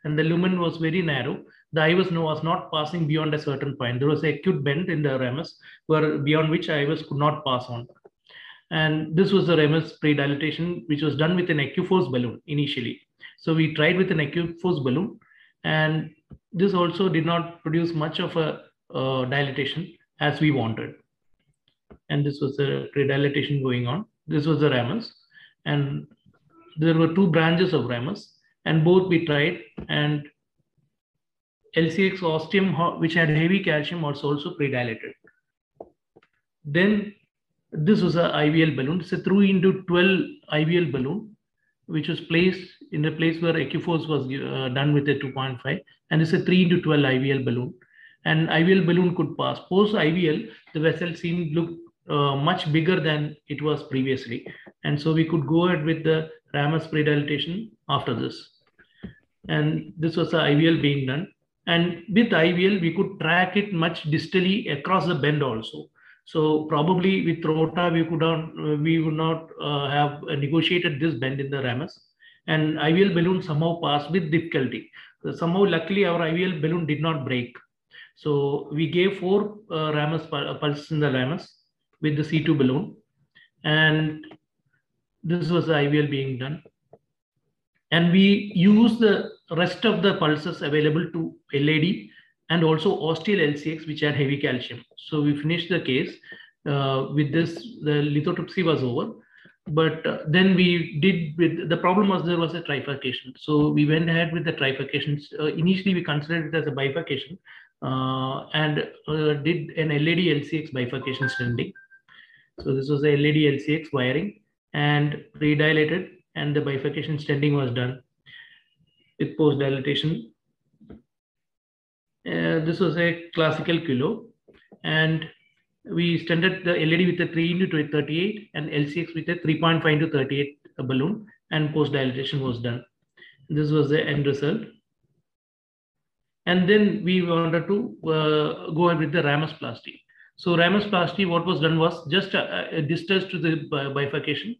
and the lumen was very narrow the IVUS was not passing beyond a certain point. There was an acute bend in the ramus where beyond which IVUS could not pass on. And this was the ramus pre-dilatation, which was done with an AccuForce balloon initially. So we tried with an AccuForce balloon, and this also did not produce much of a uh, dilatation as we wanted. And this was a pre-dilatation going on. This was the ramus, and there were two branches of ramus, and both we tried, and LCX ostium, which had heavy calcium, was also pre-dilated. Then this was a IVL balloon. It's a 3 into 12 IVL balloon, which was placed in a place where AccuForce was uh, done with a 2.5. And it's a 3 into 12 IVL balloon. And IVL balloon could pass. Post IVL, the vessel seemed look uh, much bigger than it was previously. And so we could go ahead with the ramus pre-dilatation after this. And this was the IVL being done. And with IVL, we could track it much distally across the bend also. So probably with Rota, we could not, we would not uh, have negotiated this bend in the ramus. And IVL balloon somehow passed with difficulty. So somehow, luckily, our IVL balloon did not break. So we gave four uh, ramus pulses in the ramus with the C2 balloon. And this was the IVL being done. And we use the rest of the pulses available to LAD and also ostial LCX, which had heavy calcium. So we finished the case. Uh, with this, the lithotripsy was over. But uh, then we did with the problem was there was a trifurcation. So we went ahead with the trifurcations. Uh, initially, we considered it as a bifurcation uh, and uh, did an LAD LCX bifurcation stenting. So this was a LAD LCX wiring and pre-dilated and the bifurcation stenting was done with post dilatation. Uh, this was a classical kilo, and we standard the LAD with a 3 into 38 and LCX with a 3.5 into 38 balloon, and post dilatation was done. This was the end result. And then we wanted to uh, go ahead with the ramisplasty. So ramisplasty, what was done was just a, a distance to the bifurcation.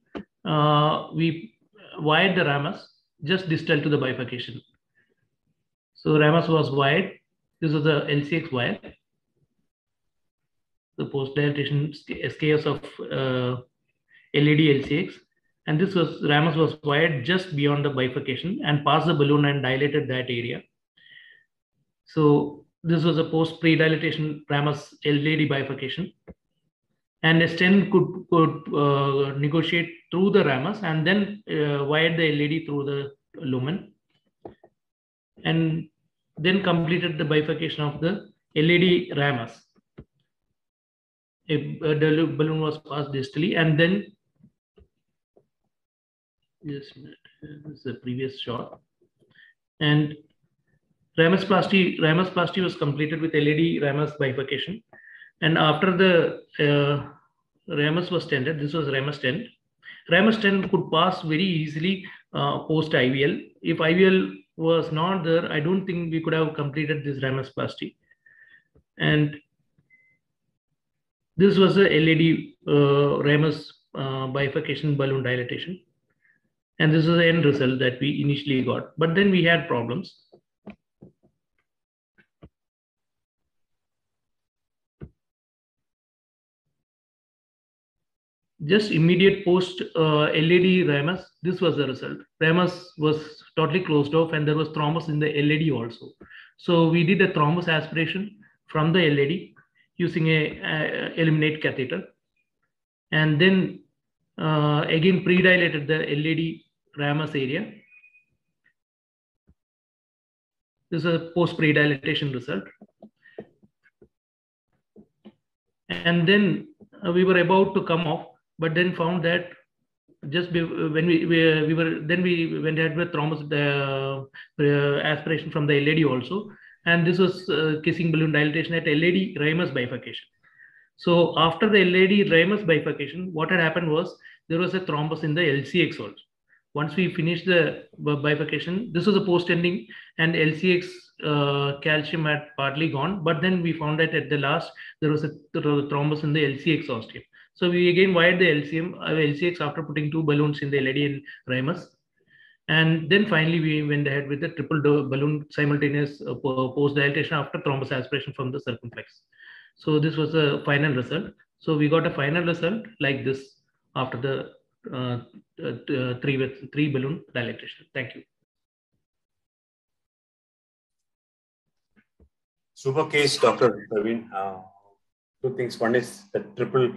Uh, we wired the ramus just distal to the bifurcation. So ramus was wired. This was the LCX wire. The post dilatation SKS of uh, LAD LCX. And this was ramus was wired just beyond the bifurcation and passed the balloon and dilated that area. So this was a post pre-dilatation ramus LAD bifurcation and a stent could, could uh, negotiate through the ramus and then uh, wire the LAD through the lumen. and then completed the bifurcation of the LAD ramus. A, a balloon was passed distally and then this is the previous shot. And ramisplasty, ramisplasty was completed with LAD ramus bifurcation. And after the uh, ramus was tended this was ramus stent. Ramus stent could pass very easily uh, post IVL. If IVL was not there, I don't think we could have completed this ramisplasty. And this was a LAD uh, ramus uh, bifurcation balloon dilatation. And this is the end result that we initially got. But then we had problems. Just immediate post uh, LAD ramus, this was the result. Ramus was totally closed off and there was thrombus in the LAD also. So we did a thrombus aspiration from the LAD using a, eliminate catheter. And then uh, again pre-dilated the LAD ramus area. This is a post pre-dilatation result. And then uh, we were about to come off, but then found that just be, when we, we, we were then we went ahead with thrombus uh, aspiration from the LAD also, and this was uh, kissing balloon dilatation at LAD ramus bifurcation. So after the LAD ramus bifurcation, what had happened was there was a thrombus in the LCX also once we finished the bifurcation, this was a post ending and LCX uh, calcium had partly gone, but then we found that at the last, there was a, there was a thrombus in the LCX ostium. So we again wired the LCM, uh, LCX after putting two balloons in the LAD and ramus. And then finally, we went ahead with the triple balloon simultaneous uh, post dilatation after thrombus aspiration from the circumflex. So this was a final result. So we got a final result like this after the uh, uh, three with three balloon dilatation. Thank you. Super case, Dr. Praveen. Uh, two things. One is the triple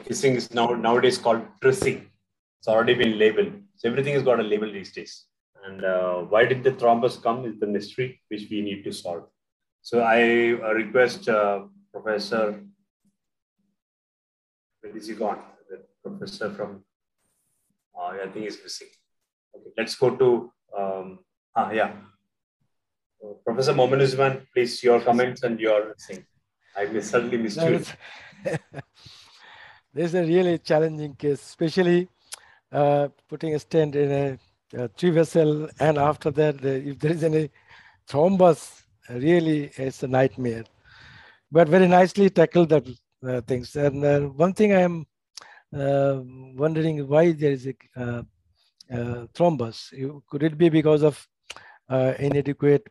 kissing is now nowadays called trissing. It's already been labeled. So everything has got a label these days. And uh, why did the thrombus come is the mystery which we need to solve. So I uh, request uh, Professor, where is he gone? The professor from uh, I think he's missing. Okay, let's go to, um, ah, yeah. Professor Mominuzzaman, please, your comments and your thing. I certainly missed you. this is a really challenging case, especially uh, putting a stent in a, a three vessel, and after that, uh, if there is any thrombus, really it's a nightmare. But very nicely tackled the uh, things. And uh, one thing I am uh, wondering why there is a uh, uh, thrombus. Could it be because of inadequate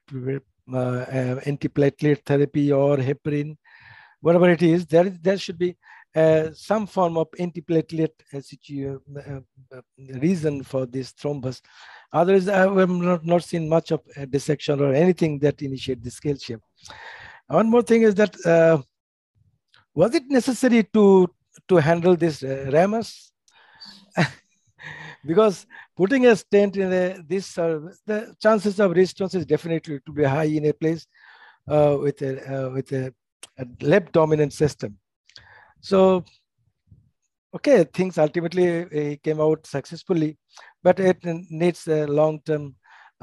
antiplatelet therapy or heparin? Whatever it is, there, there should be uh, some form of antiplatelet uh, uh, reason for this thrombus. Others, I have not, not seen much of dissection or anything that initiate this calcium. One more thing is that was it necessary to to handle this uh, ramus because putting a stent in a, this uh, the chances of resistance is definitely to be high in a place uh, with a uh, with a, a left dominant system so okay things ultimately uh, came out successfully but it needs a long-term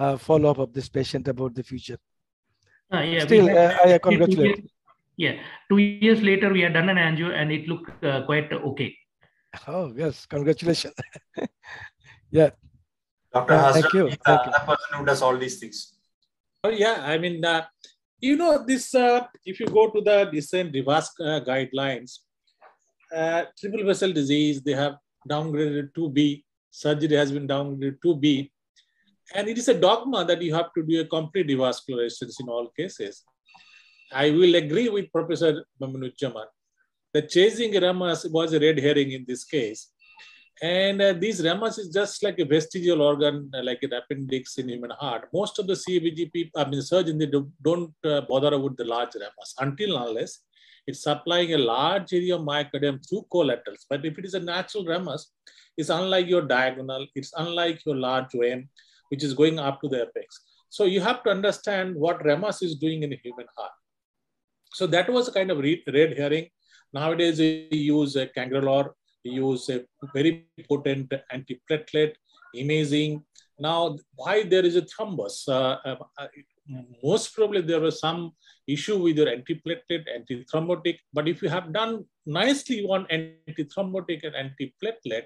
uh, follow-up of this patient about the future uh, yeah, still i congratulate yeah, two years later, we had done an angio and it looked uh, quite okay. Oh, yes. Congratulations. yeah. Dr. Uh, thank you. Thank the you. person who does all these things. Oh, yeah. I mean, uh, you know, this, uh, if you go to the recent reverse uh, guidelines, uh, triple vessel disease, they have downgraded to B, surgery has been downgraded to B. And it is a dogma that you have to do a complete revascularization in all cases. I will agree with Professor Mominuzzaman that chasing ramus was a red herring in this case. And uh, these ramus is just like a vestigial organ, uh, like an appendix in human heart. Most of the CVG people, I mean, surgeons, they do, not uh, bother with the large ramus until unless it's supplying a large area of myocardium through collaterals. But if it is a natural ramus, it's unlike your diagonal, it's unlike your large vein, which is going up to the apex. So you have to understand what ramus is doing in the human heart. So that was a kind of red herring. Nowadays, we use a cangrelor, we use a very potent antiplatelet, imaging. Now, why there is a thrombus? Uh, uh, most probably there was some issue with your antiplatelet, antithrombotic. But if you have done nicely one antithrombotic and antiplatelet,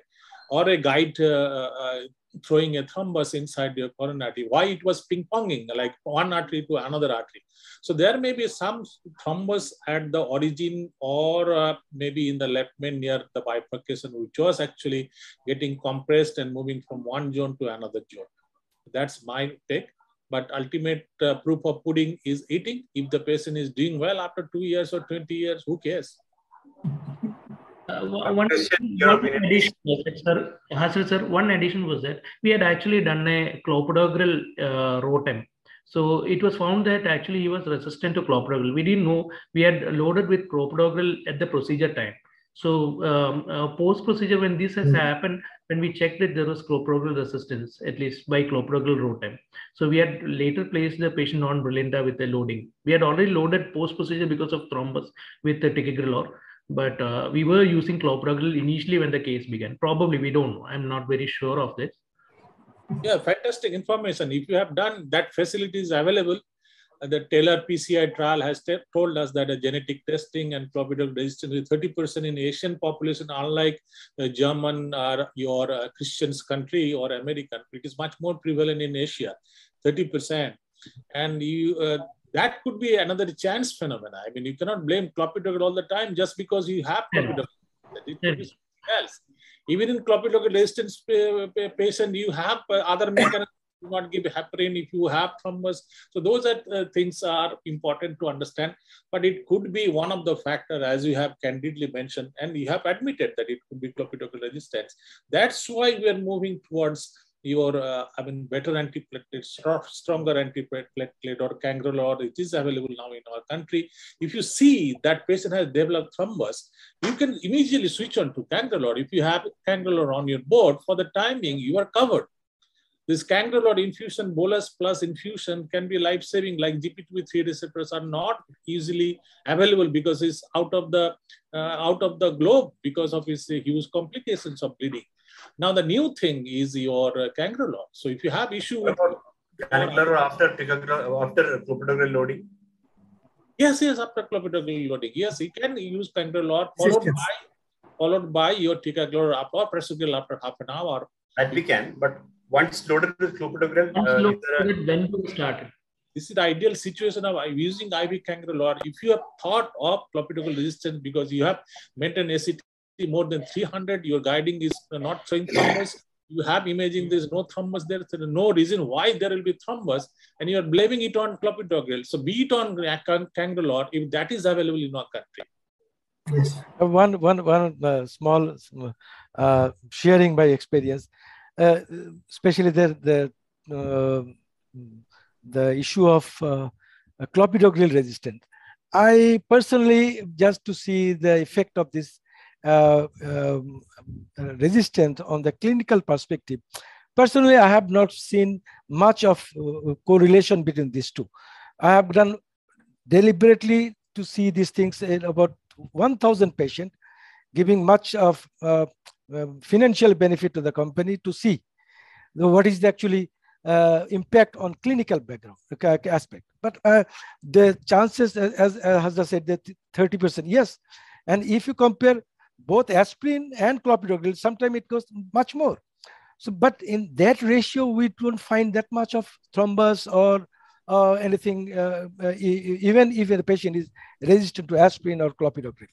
or a guide uh, uh, throwing a thrombus inside your coronary, artery, why it was ping-ponging, like one artery to another artery. So there may be some thrombus at the origin or uh, maybe in the left main near the bifurcation, which was actually getting compressed and moving from one zone to another zone. That's my take. But ultimate uh, proof of pudding is eating. If the patient is doing well after two years or 20 years, who cares? Uh, one, one addition was that, sir, Hasil sir, one addition was that we had actually done a clopidogrel uh, ROTEM. So it was found that actually he was resistant to clopidogrel. We didn't know we had loaded with clopidogrel at the procedure time. So um, uh, post procedure, when this has mm. happened, when we checked that there was clopidogrel resistance, at least by clopidogrel ROTEM. So we had later placed the patient on Brilinta with the loading. We had already loaded post procedure because of thrombus with the ticagrelor but uh, we were using clopidogrel initially when the case began. Probably we don't know. I'm not very sure of this. Yeah, fantastic information. If you have done that facility is available, the TAILOR-PCI trial has told us that a genetic testing and clopidogrel resistance is 30% in Asian population, unlike the German or your uh, Christian's country or American. It is much more prevalent in Asia, 30%. And you, uh, that could be another chance phenomena. I mean, you cannot blame clopidogrel all the time just because you have clopidogrel. It could be something else. Even in clopidogrel resistance patient, you have uh, other mechanisms do not give heparin if you have thrombus. So those are uh, things are important to understand, but it could be one of the factor as you have candidly mentioned, and you have admitted that it could be clopidogrel resistance. That's why we are moving towards your, uh, I mean, better antiplatelet, stronger antiplatelet or cangrelor, it is available now in our country. If you see that patient has developed thrombus, you can immediately switch on to cangrelor. If you have cangrelor on your board, for the timing, you are covered. This cangrelor infusion, bolus plus infusion can be life-saving like GP2 receptors are not easily available because it's out of the uh, out of the globe because of its huge complications of bleeding. Now the new thing is your uh, cangrelor. So if you have issue with cangrelor after after clopidogrel loading. Yes, yes, after clopidogrel loading. Yes, you can use cangrelor followed by followed by your ticagrelor after prasugrel after half an hour. That we can, but once loaded with clopidogrel, uh, loaded, then to start it. This is the ideal situation of using IV cangrelor. If you have thought of clopidogrel resistance because you have maintained ACT more than 300, your guiding is not showing thrombus. You have imaging, there's no thrombus there. There's no reason why there will be thrombus, and you're blaming it on clopidogrel. So be it on cangrelor if that is available in our country. Yes. One, one, one uh, small uh, sharing by experience, uh, especially the the uh, the issue of uh, clopidogrel resistant. I personally, just to see the effect of this uh, um, resistant on the clinical perspective. Personally, I have not seen much of uh, correlation between these two. I have done deliberately to see these things in about 1,000 patients, giving much of financial benefit to the company to see what is the actually uh, impact on clinical background aspect. But uh, the chances, as, as I said, that 30%, yes. And if you compare both aspirin and clopidogrel, sometimes it goes much more. So, but in that ratio, we don't find that much of thrombus or uh, anything, uh, uh, even if the patient is resistant to aspirin or clopidogrel.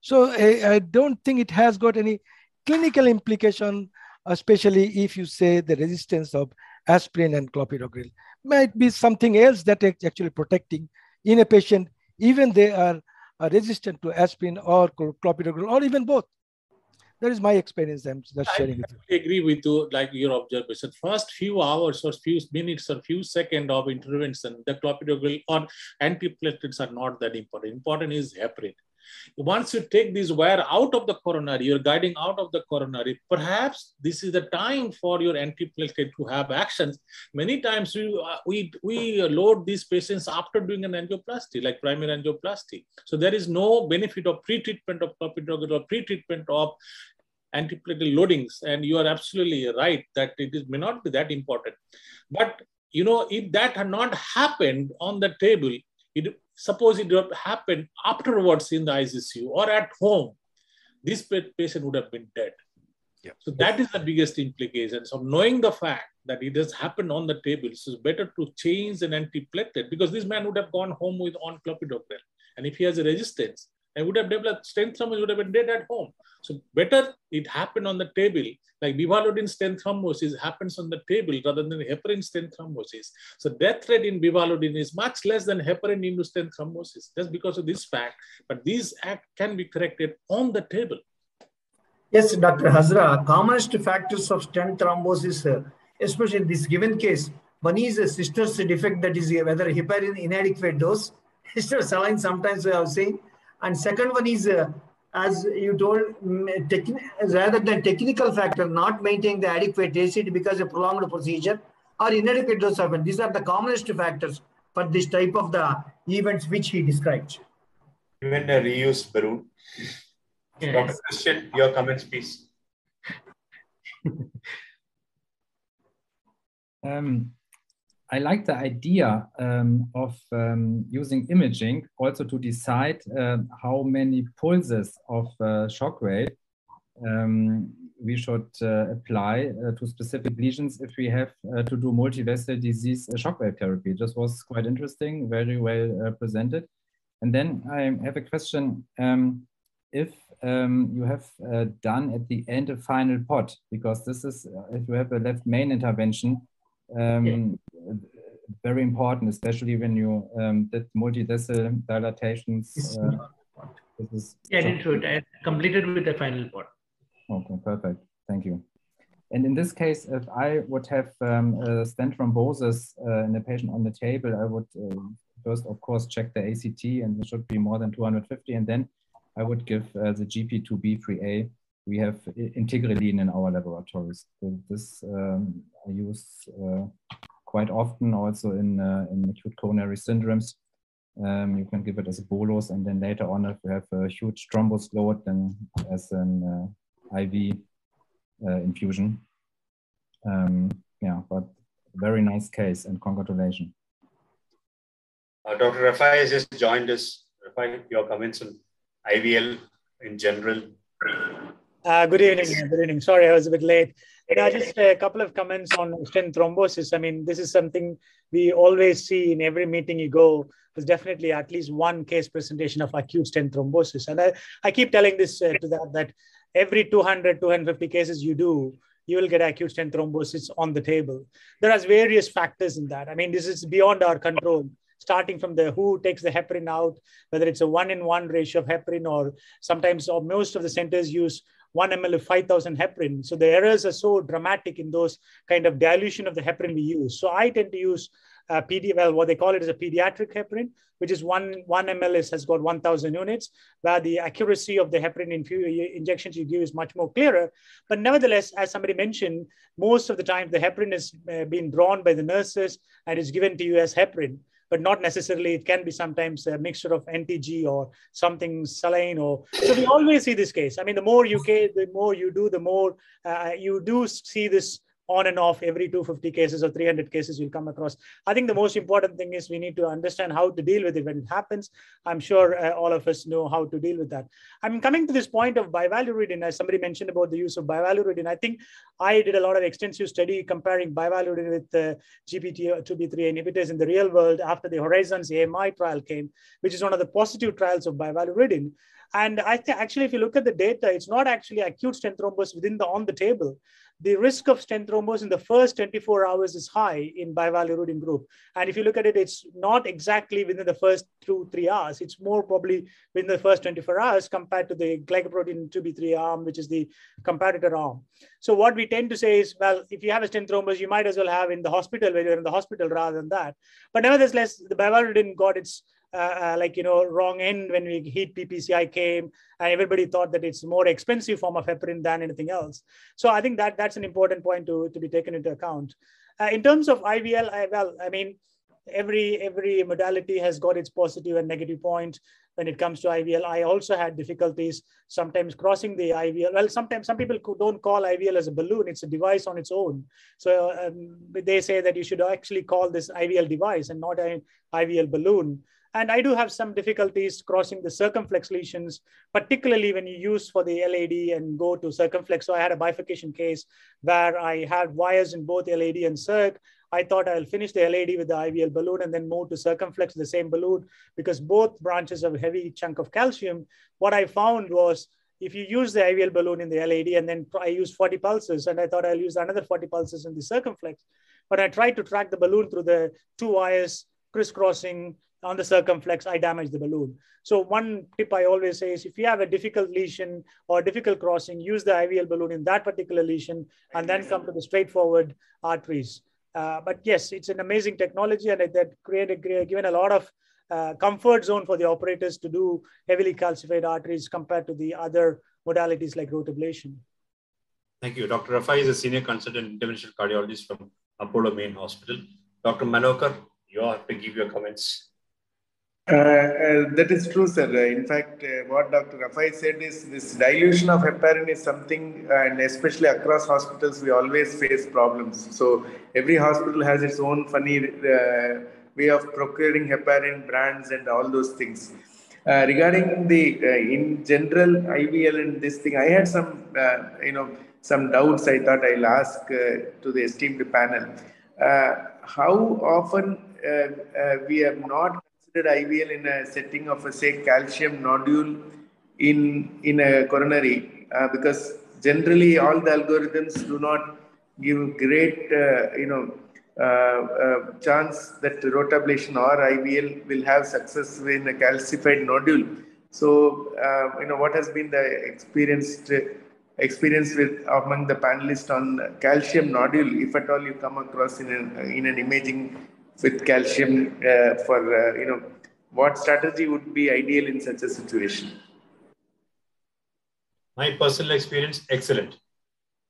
So I, I, don't think it has got any clinical implication, especially if you say the resistance of aspirin and clopidogrel might be something else that is actually protecting in a patient, even they are are resistant to aspirin or clopidogrel or even both. That is my experience. I'm just sharing with you. I agree with you, like your observation. First few hours or few minutes or few seconds of intervention, the clopidogrel or antiplatelets are not that important. Important is heparin. Once you take this wire out of the coronary, you're guiding out of the coronary, perhaps this is the time for your antiplatelet to have actions. Many times we, uh, we, we load these patients after doing an angioplasty, like primary angioplasty. So there is no benefit of pre-treatment of clopidogrel or pre-treatment of antiplatelet loadings. And you are absolutely right that it is, may not be that important. But you know, if that had not happened on the table, it, suppose it happened afterwards in the ICU or at home, this patient would have been dead. Yeah. So that is the biggest implication. So knowing the fact that it has happened on the table, so it's better to change an antiplatelet because this man would have gone home with on clopidogrel. And if he has a resistance, and would have developed stent thrombosis, would have been dead at home. So better it happened on the table, like bivalirudin stent thrombosis happens on the table rather than heparin stent thrombosis. So death rate in bivalirudin is much less than heparin induced stent thrombosis, just because of this fact. But these act can be corrected on the table. Yes, Dr. Hazra, commonest factors of stent thrombosis, uh, especially in this given case, one is a sister's defect that is whether heparin inadequate dose, sister saline sometimes we have seen, and second one is, uh, as you told, rather than technical factor, not maintaining the adequate acid because of prolonged procedure or inadequate dose of it. These are the commonest factors for this type of the events which he described. Even a reuse balloon. Yes. Dr. Christian, your comments, please. um, I like the idea um, of um, using imaging also to decide uh, how many pulses of uh, shock wave um, we should uh, apply uh, to specific lesions if we have uh, to do multi-vessel disease uh, shockwave therapy. This was quite interesting, very well presented. And then I have a question. Um, if um, you have done at the end a final pot, because this is, if you have a left main intervention, um, yeah. very important, especially when you um, did multi-vessel dilatations. Uh, this is yeah, I did I completed with the final pot. Okay, perfect. Thank you. And in this case, if I would have um, a stent thrombosis uh, in a patient on the table, I would uh, first, of course, check the ACT, and it should be more than 250, and then I would give uh, the GP2B3A we have Integrilin in our laboratories. So this um, I use uh, quite often also in, uh, in acute coronary syndromes. Um, you can give it as a bolus, and then later on, if you have a huge thrombus load, then as an uh, IV uh, infusion. Um, yeah, but very nice case, and congratulations. Uh, Dr. Rafai has just joined us. Rafai, your comments on IVL in general uh, good evening. Good evening. Sorry, I was a bit late. Yeah, just a couple of comments on stent thrombosis. I mean, this is something we always see in every meeting you go. There's definitely at least one case presentation of acute stent thrombosis. And I, I keep telling this uh, to that, that every 200, 250 cases you do, you will get acute stent thrombosis on the table. There are various factors in that. I mean, this is beyond our control starting from the who takes the heparin out, whether it's a one in one ratio of heparin or sometimes or most of the centers use 1 ml of 5000 heparin. So the errors are so dramatic in those kind of dilution of the heparin we use. So I tend to use uh, PD, well, what they call it is a pediatric heparin, which is one, one ml is, has got 1000 units, where the accuracy of the heparin infu- injections you give is much more clearer. But nevertheless, as somebody mentioned, most of the time the heparin is uh, being drawn by the nurses and is given to you as heparin but not necessarily. It can be sometimes a mixture of NTG or something saline. Or so we always see this case. I mean, the more UK, the more you do, the more uh, you do see this on and off every 250 cases or 300 cases you'll come across. I think the most important thing is we need to understand how to deal with it when it happens. I'm sure uh, all of us know how to deal with that. I'm coming to this point of bivalirudin, as somebody mentioned about the use of bivalirudin. I think I did a lot of extensive study comparing bivalirudin with uh, GPT2B3 inhibitors in the real world after the Horizons AMI trial came, which is one of the positive trials of bivalirudin. And I think actually, if you look at the data, it's not actually acute stent thrombus within the on the table the risk of stent thrombus in the first 24 hours is high in bivalirudin group. And if you look at it, it's not exactly within the first two, three hours. It's more probably within the first 24 hours compared to the glycoprotein 2B3 arm, which is the comparator arm. So what we tend to say is, well, if you have a stent thrombus, you might as well have in the hospital when you're in the hospital rather than that. But nevertheless, the bivalirudin got its uh, uh, like you know wrong end when we HEAT-PPCI came, and everybody thought that it's more expensive form of heparin than anything else. So I think that that's an important point to to be taken into account. Uh, in terms of IVL, I, well, I mean, every every modality has got its positive and negative point when it comes to IVL. I also had difficulties sometimes crossing the IVL. Well, sometimes some people don't call IVL as a balloon; it's a device on its own. So um, they say that you should actually call this IVL device and not an IVL balloon. And I do have some difficulties crossing the circumflex lesions, particularly when you use for the LAD and go to circumflex. So I had a bifurcation case where I had wires in both LAD and circ. I thought I'll finish the LAD with the IVL balloon and then move to circumflex the same balloon because both branches have a heavy chunk of calcium. What I found was if you use the IVL balloon in the LAD and then I use 40 pulses and I thought I'll use another 40 pulses in the circumflex, but I tried to track the balloon through the two wires crisscrossing on the circumflex, I damage the balloon. So one tip I always say is if you have a difficult lesion or difficult crossing, use the IVL balloon in that particular lesion and then come to the straightforward arteries. Uh, but yes, it's an amazing technology and it, that created given a lot of uh, comfort zone for the operators to do heavily calcified arteries compared to the other modalities like rotablation. Thank you. Dr. Rafai is a senior consultant interventional cardiologist from Apollo Main Hospital. Dr. Manokar, you have to give your comments. Uh, uh, that is true, sir. Uh, in fact, uh, what Dr. Rafai said is this dilution of heparin is something, and especially across hospitals, we always face problems. So every hospital has its own funny uh, way of procuring heparin brands and all those things. Uh, regarding the, in general, IVL and this thing, I had some, you know, some doubts. I thought I'll ask to the esteemed panel. how often we have not IVL in a setting of a say calcium nodule in in a coronary uh, because generally all the algorithms do not give great uh, you know uh, uh chance that rotablation or IVL will have success in a calcified nodule. So uh, you know what has been the experienced experience with among the panelists on calcium nodule, if at all you come across in an in an imaging with calcium uh, for, uh, you know, what strategy would be ideal in such a situation? My personal experience, excellent.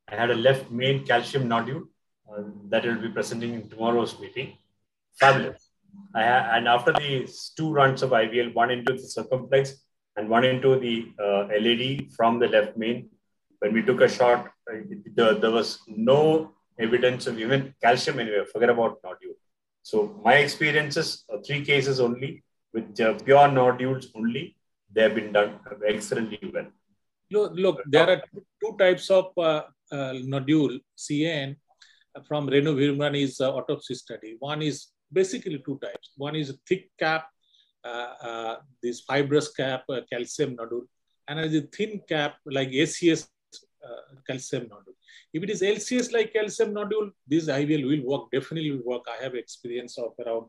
I had a left main calcium nodule uh, that will be presenting in tomorrow's meeting. Fabulous. Ha- and after these two runs of IVL, one into the circumflex and one into the uh, LAD from the left main, when we took a shot, uh, the, there was no evidence of even calcium anywhere. Forget about nodule. So my experiences, uh, three cases only with uh, pure nodules only, they have been done excellently well. Look, look there are two types of uh, uh, nodule CAN from Renu Virmani's uh, autopsy study. One is basically two types. One is a thick cap, uh, this fibrous cap calcium nodule, and as a thin cap like ACS calcium nodule. If it is LCS like calcium nodule, this IVL will work, definitely will work. I have experience of around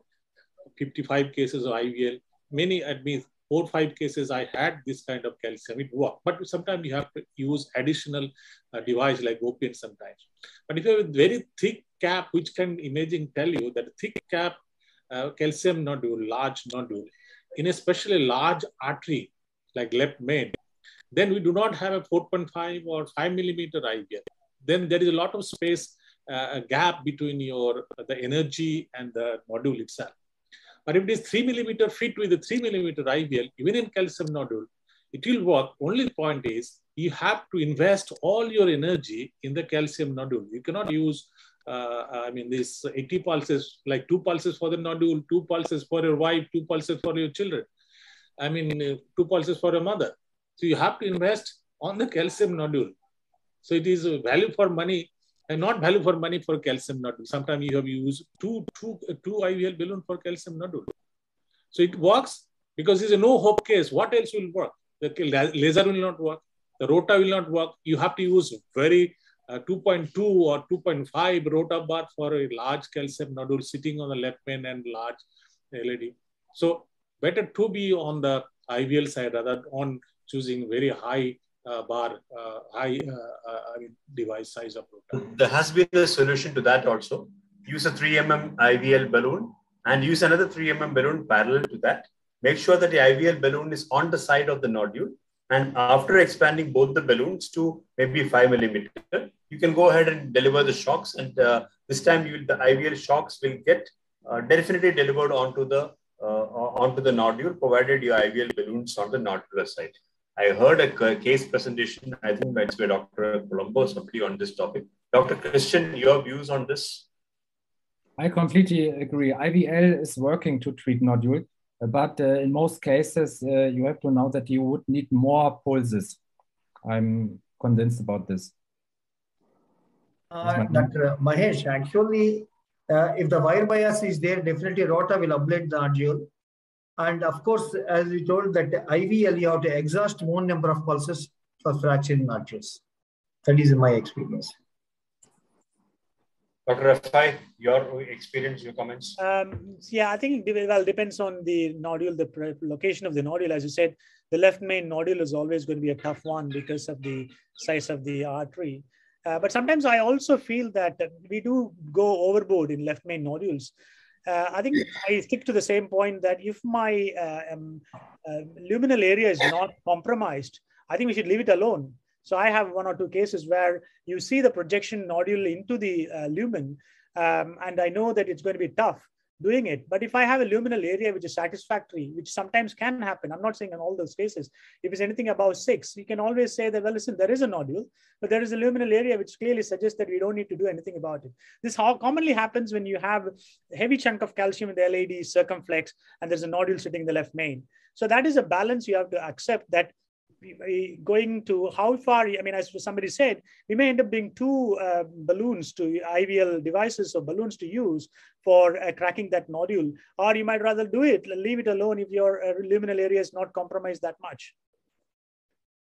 55 cases of IVL. Many, at me, four five cases I had this kind of calcium. It worked. But sometimes you have to use additional uh, device like OPN sometimes. But if you have a very thick cap, which can imaging tell you that thick cap uh, calcium nodule, large nodule, in especially large artery like left main, then we do not have a 4.5 or 5 millimeter IVL then there is a lot of space, uh, gap between your the energy and the module itself. But if it is three millimeter fit with a three millimeter IVL, even in calcium nodule, it will work. Only point is you have to invest all your energy in the calcium nodule. You cannot use, uh, I mean, these 80 pulses, like two pulses for the nodule, two pulses for your wife, two pulses for your children. I mean, uh, two pulses for your mother. So you have to invest on the calcium nodule. So it is value for money and not value for money for calcium nodule. Sometimes you have used two, two, two IVL balloon for calcium nodule. So it works because it's a no hope case. What else will work? The laser will not work. The rota will not work. You have to use very uh, 2.2 or 2.5 rota burr for a large calcium nodule sitting on the left main and large LAD. So better to be on the IVL side rather on choosing very high uh, burr uh, high uh, device size of rotor. There has been a solution to that also. Use a 3 mm IVL balloon and use another 3 mm balloon parallel to that make sure that the IVL balloon is on the side of the nodule. And after expanding both the balloons to maybe five millimeter, you can go ahead and deliver the shocks. And uh, this time, the IVL shocks will get uh, definitely delivered onto the uh, onto the nodule, provided your IVL balloons on the nodular side. I heard a case presentation. I think that's by Dr. Colombo, somebody on this topic. Dr. Christian, your views on this? I completely agree. IVL is working to treat nodule, but uh, in most cases, uh, you have to know that you would need more pulses. I'm convinced about this. Uh, Dr. Mahesh, actually, uh, if the wire bias is there, definitely rota will ablate the nodule. And of course, as we told that IVL, you have to exhaust more number of pulses for fracturing nodules. That is my experience. Dr. Rafai, your experience, your comments? Um, yeah, I think well depends on the nodule, the location of the nodule. As you said, the left main nodule is always going to be a tough one because of the size of the artery. Uh, but sometimes I also feel that we do go overboard in left main nodules. Uh, I think I stick to the same point that if my uh, um, uh, luminal area is not compromised, I think we should leave it alone. So I have one or two cases where you see the projection nodule into the uh, lumen, um, and I know that it's going to be tough doing it. But if I have a luminal area which is satisfactory, which sometimes can happen, I'm not saying in all those cases, if it's anything above six, you can always say that, well, listen, there is a nodule, but there is a luminal area which clearly suggests that we don't need to do anything about it. This how commonly happens when you have a heavy chunk of calcium in the LAD circumflex and there's a nodule sitting in the left main. So that is a balance you have to accept that going to how far, I mean, as somebody said, we may end up being two uh, balloons to IVL devices or balloons to use for uh, cracking that nodule. Or you might rather do it, leave it alone if your uh, luminal area is not compromised that much.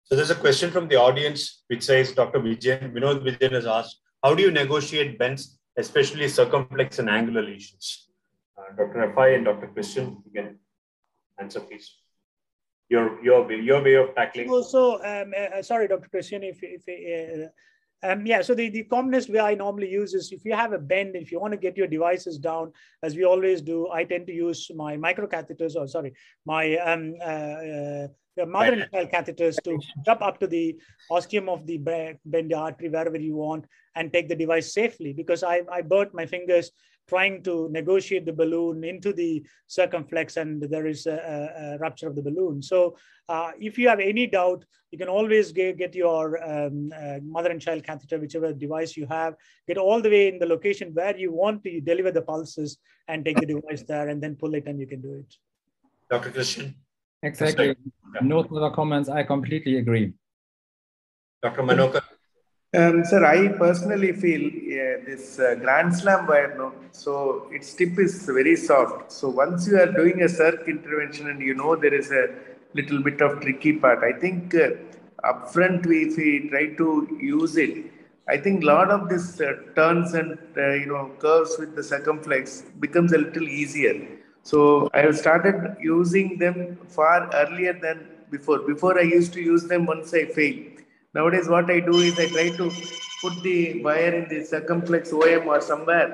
So there's a question from the audience which says, Dr. Vijayan, Vinod Vijayan has asked, how do you negotiate bends, especially circumflex and angular lesions? Uh, Dr. Rafai and Dr. Christian, you can answer please your your your way of tackling. Also um, uh, sorry dr christian if, if uh, um, yeah, so the, the commonest way I normally use is if you have a bend, if you want to get your devices down, as we always do, I tend to use my microcatheters, or sorry, my um, uh, uh, mother and child catheters to jump up to the ostium of the bend artery wherever you want and take the device safely because I, I burnt my fingers trying to negotiate the balloon into the circumflex and there is a, a rupture of the balloon. So uh, if you have any doubt, you can always get, get your um, uh, mother and child catheter, whichever device you have, get all the way in the location where you want to deliver the pulses and take the device there and then pull it and you can do it. Dr. Christian? Exactly. No further comments. I completely agree. Dr. Manoka? Um, sir, I personally feel yeah, this uh, Grand Slam wire, no, so its tip is very soft. So once you are doing a circ intervention and you know there is a little bit of tricky part, I think uh, upfront we, if we try to use it, I think a lot of this uh, turns and uh, you know curves with the circumflex becomes a little easier. So I have started using them far earlier than before. Before I used to use them once I failed Nowadays, what I do is I try to put the wire in the circumflex OM or somewhere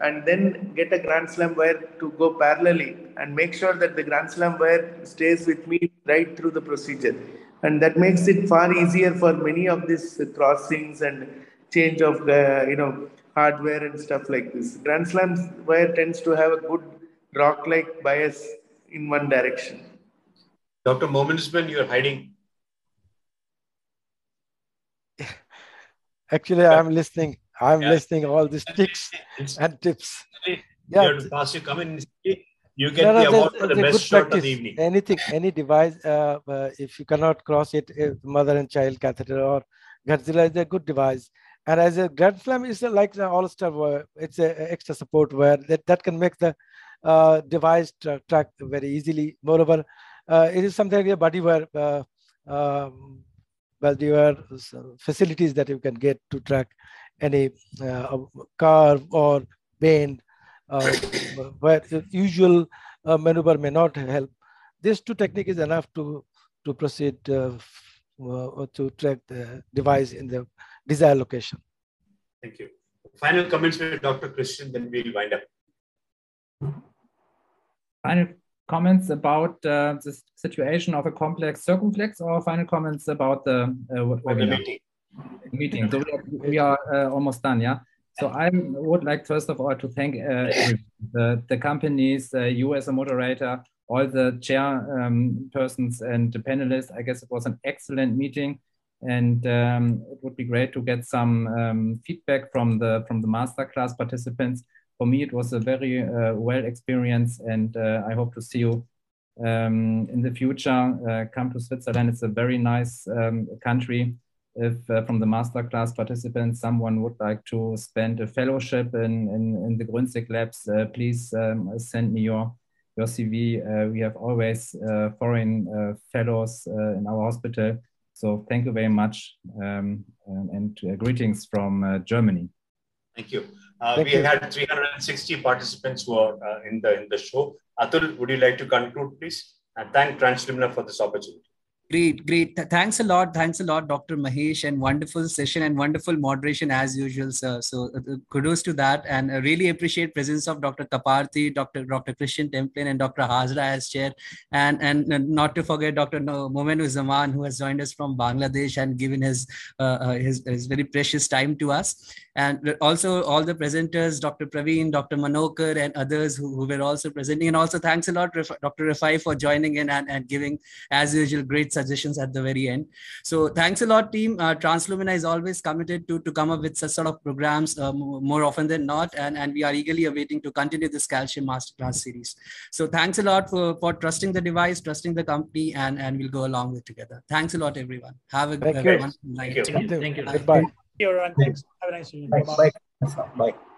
and then get a Grand Slam wire to go parallelly and make sure that the Grand Slam wire stays with me right through the procedure. And that makes it far easier for many of these crossings and change of, uh, you know, hardware and stuff like this. Grand Slam wire tends to have a good rock-like bias in one direction. Dr. Momenuzzaman, you're hiding Actually, I'm listening. I'm yeah. listening all these tricks and tips. Yeah. You pass you come in. You get no, no, the award for the best shot of the evening. Anything, any device, uh, uh, if you cannot cross it, uh, mother and child catheter or Guidezilla is a good device. And as a Grand Slam is like the All Star, it's a extra support where that, that can make the uh, device tra track very easily. Moreover, uh, it is something like a body where uh, um, well, there are facilities that you can get to track any uh, curve or bend uh, where usual uh, maneuver may not help. This two technique is enough to to proceed uh, uh, to track the device in the desired location. Thank you. Final comments with Dr. Christian, then we'll wind up. Final comments about uh, the situation of a complex circumflex or final comments about the uh, meeting. meeting. So we are, we are uh, almost done, yeah? So I would like, first of all, to thank uh, the, the companies, uh, you as a moderator, all the chair um, persons and the panelists. I guess it was an excellent meeting and um, it would be great to get some um, feedback from the from the masterclass participants. For me, it was a very uh, well experience, and uh, I hope to see you um, in the future. Uh, come to Switzerland; it's a very nice um, country. If uh, from the masterclass participants someone would like to spend a fellowship in in, in the Grüntzig labs, uh, please um, send me your your CV. We have always foreign fellows in our hospital so thank you very much um, and, and uh, greetings from uh, Germany. Thank you. Uh, we you. had 360 participants who are uh, in the in the show. Atul, would you like to conclude, please? And thank TransLumina for this opportunity. Great, great. Thanks a lot. Thanks a lot, Dr. Mahesh, and wonderful session and wonderful moderation as usual, sir. So uh, kudos to that, and I really appreciate presence of Dr. Kapardhi, Dr. Dr. Christian Templin, and Dr. Hazra as chair, and and not to forget Dr. Momenuzzaman, who has joined us from Bangladesh and given his, uh, uh, his his very precious time to us, and also all the presenters, Dr. Praveen, Dr. Manokar, and others who, who were also presenting, and also thanks a lot, Dr. Rafai, for joining in and, and giving, as usual, great suggestions at the very end. So thanks a lot, team. Uh, TransLumina is always committed to, to come up with such sort of programs uh, more often than not. And, and we are eagerly awaiting to continue this calcium masterclass series. So thanks a lot for, for trusting the device, trusting the company, and, and we'll go along with together. Thanks a lot, everyone. Have a Thank good you. one. Thank you. Thank you. Bye. Goodbye. Thank you, everyone. Thanks. Have a nice evening. Bye. Bye. Bye.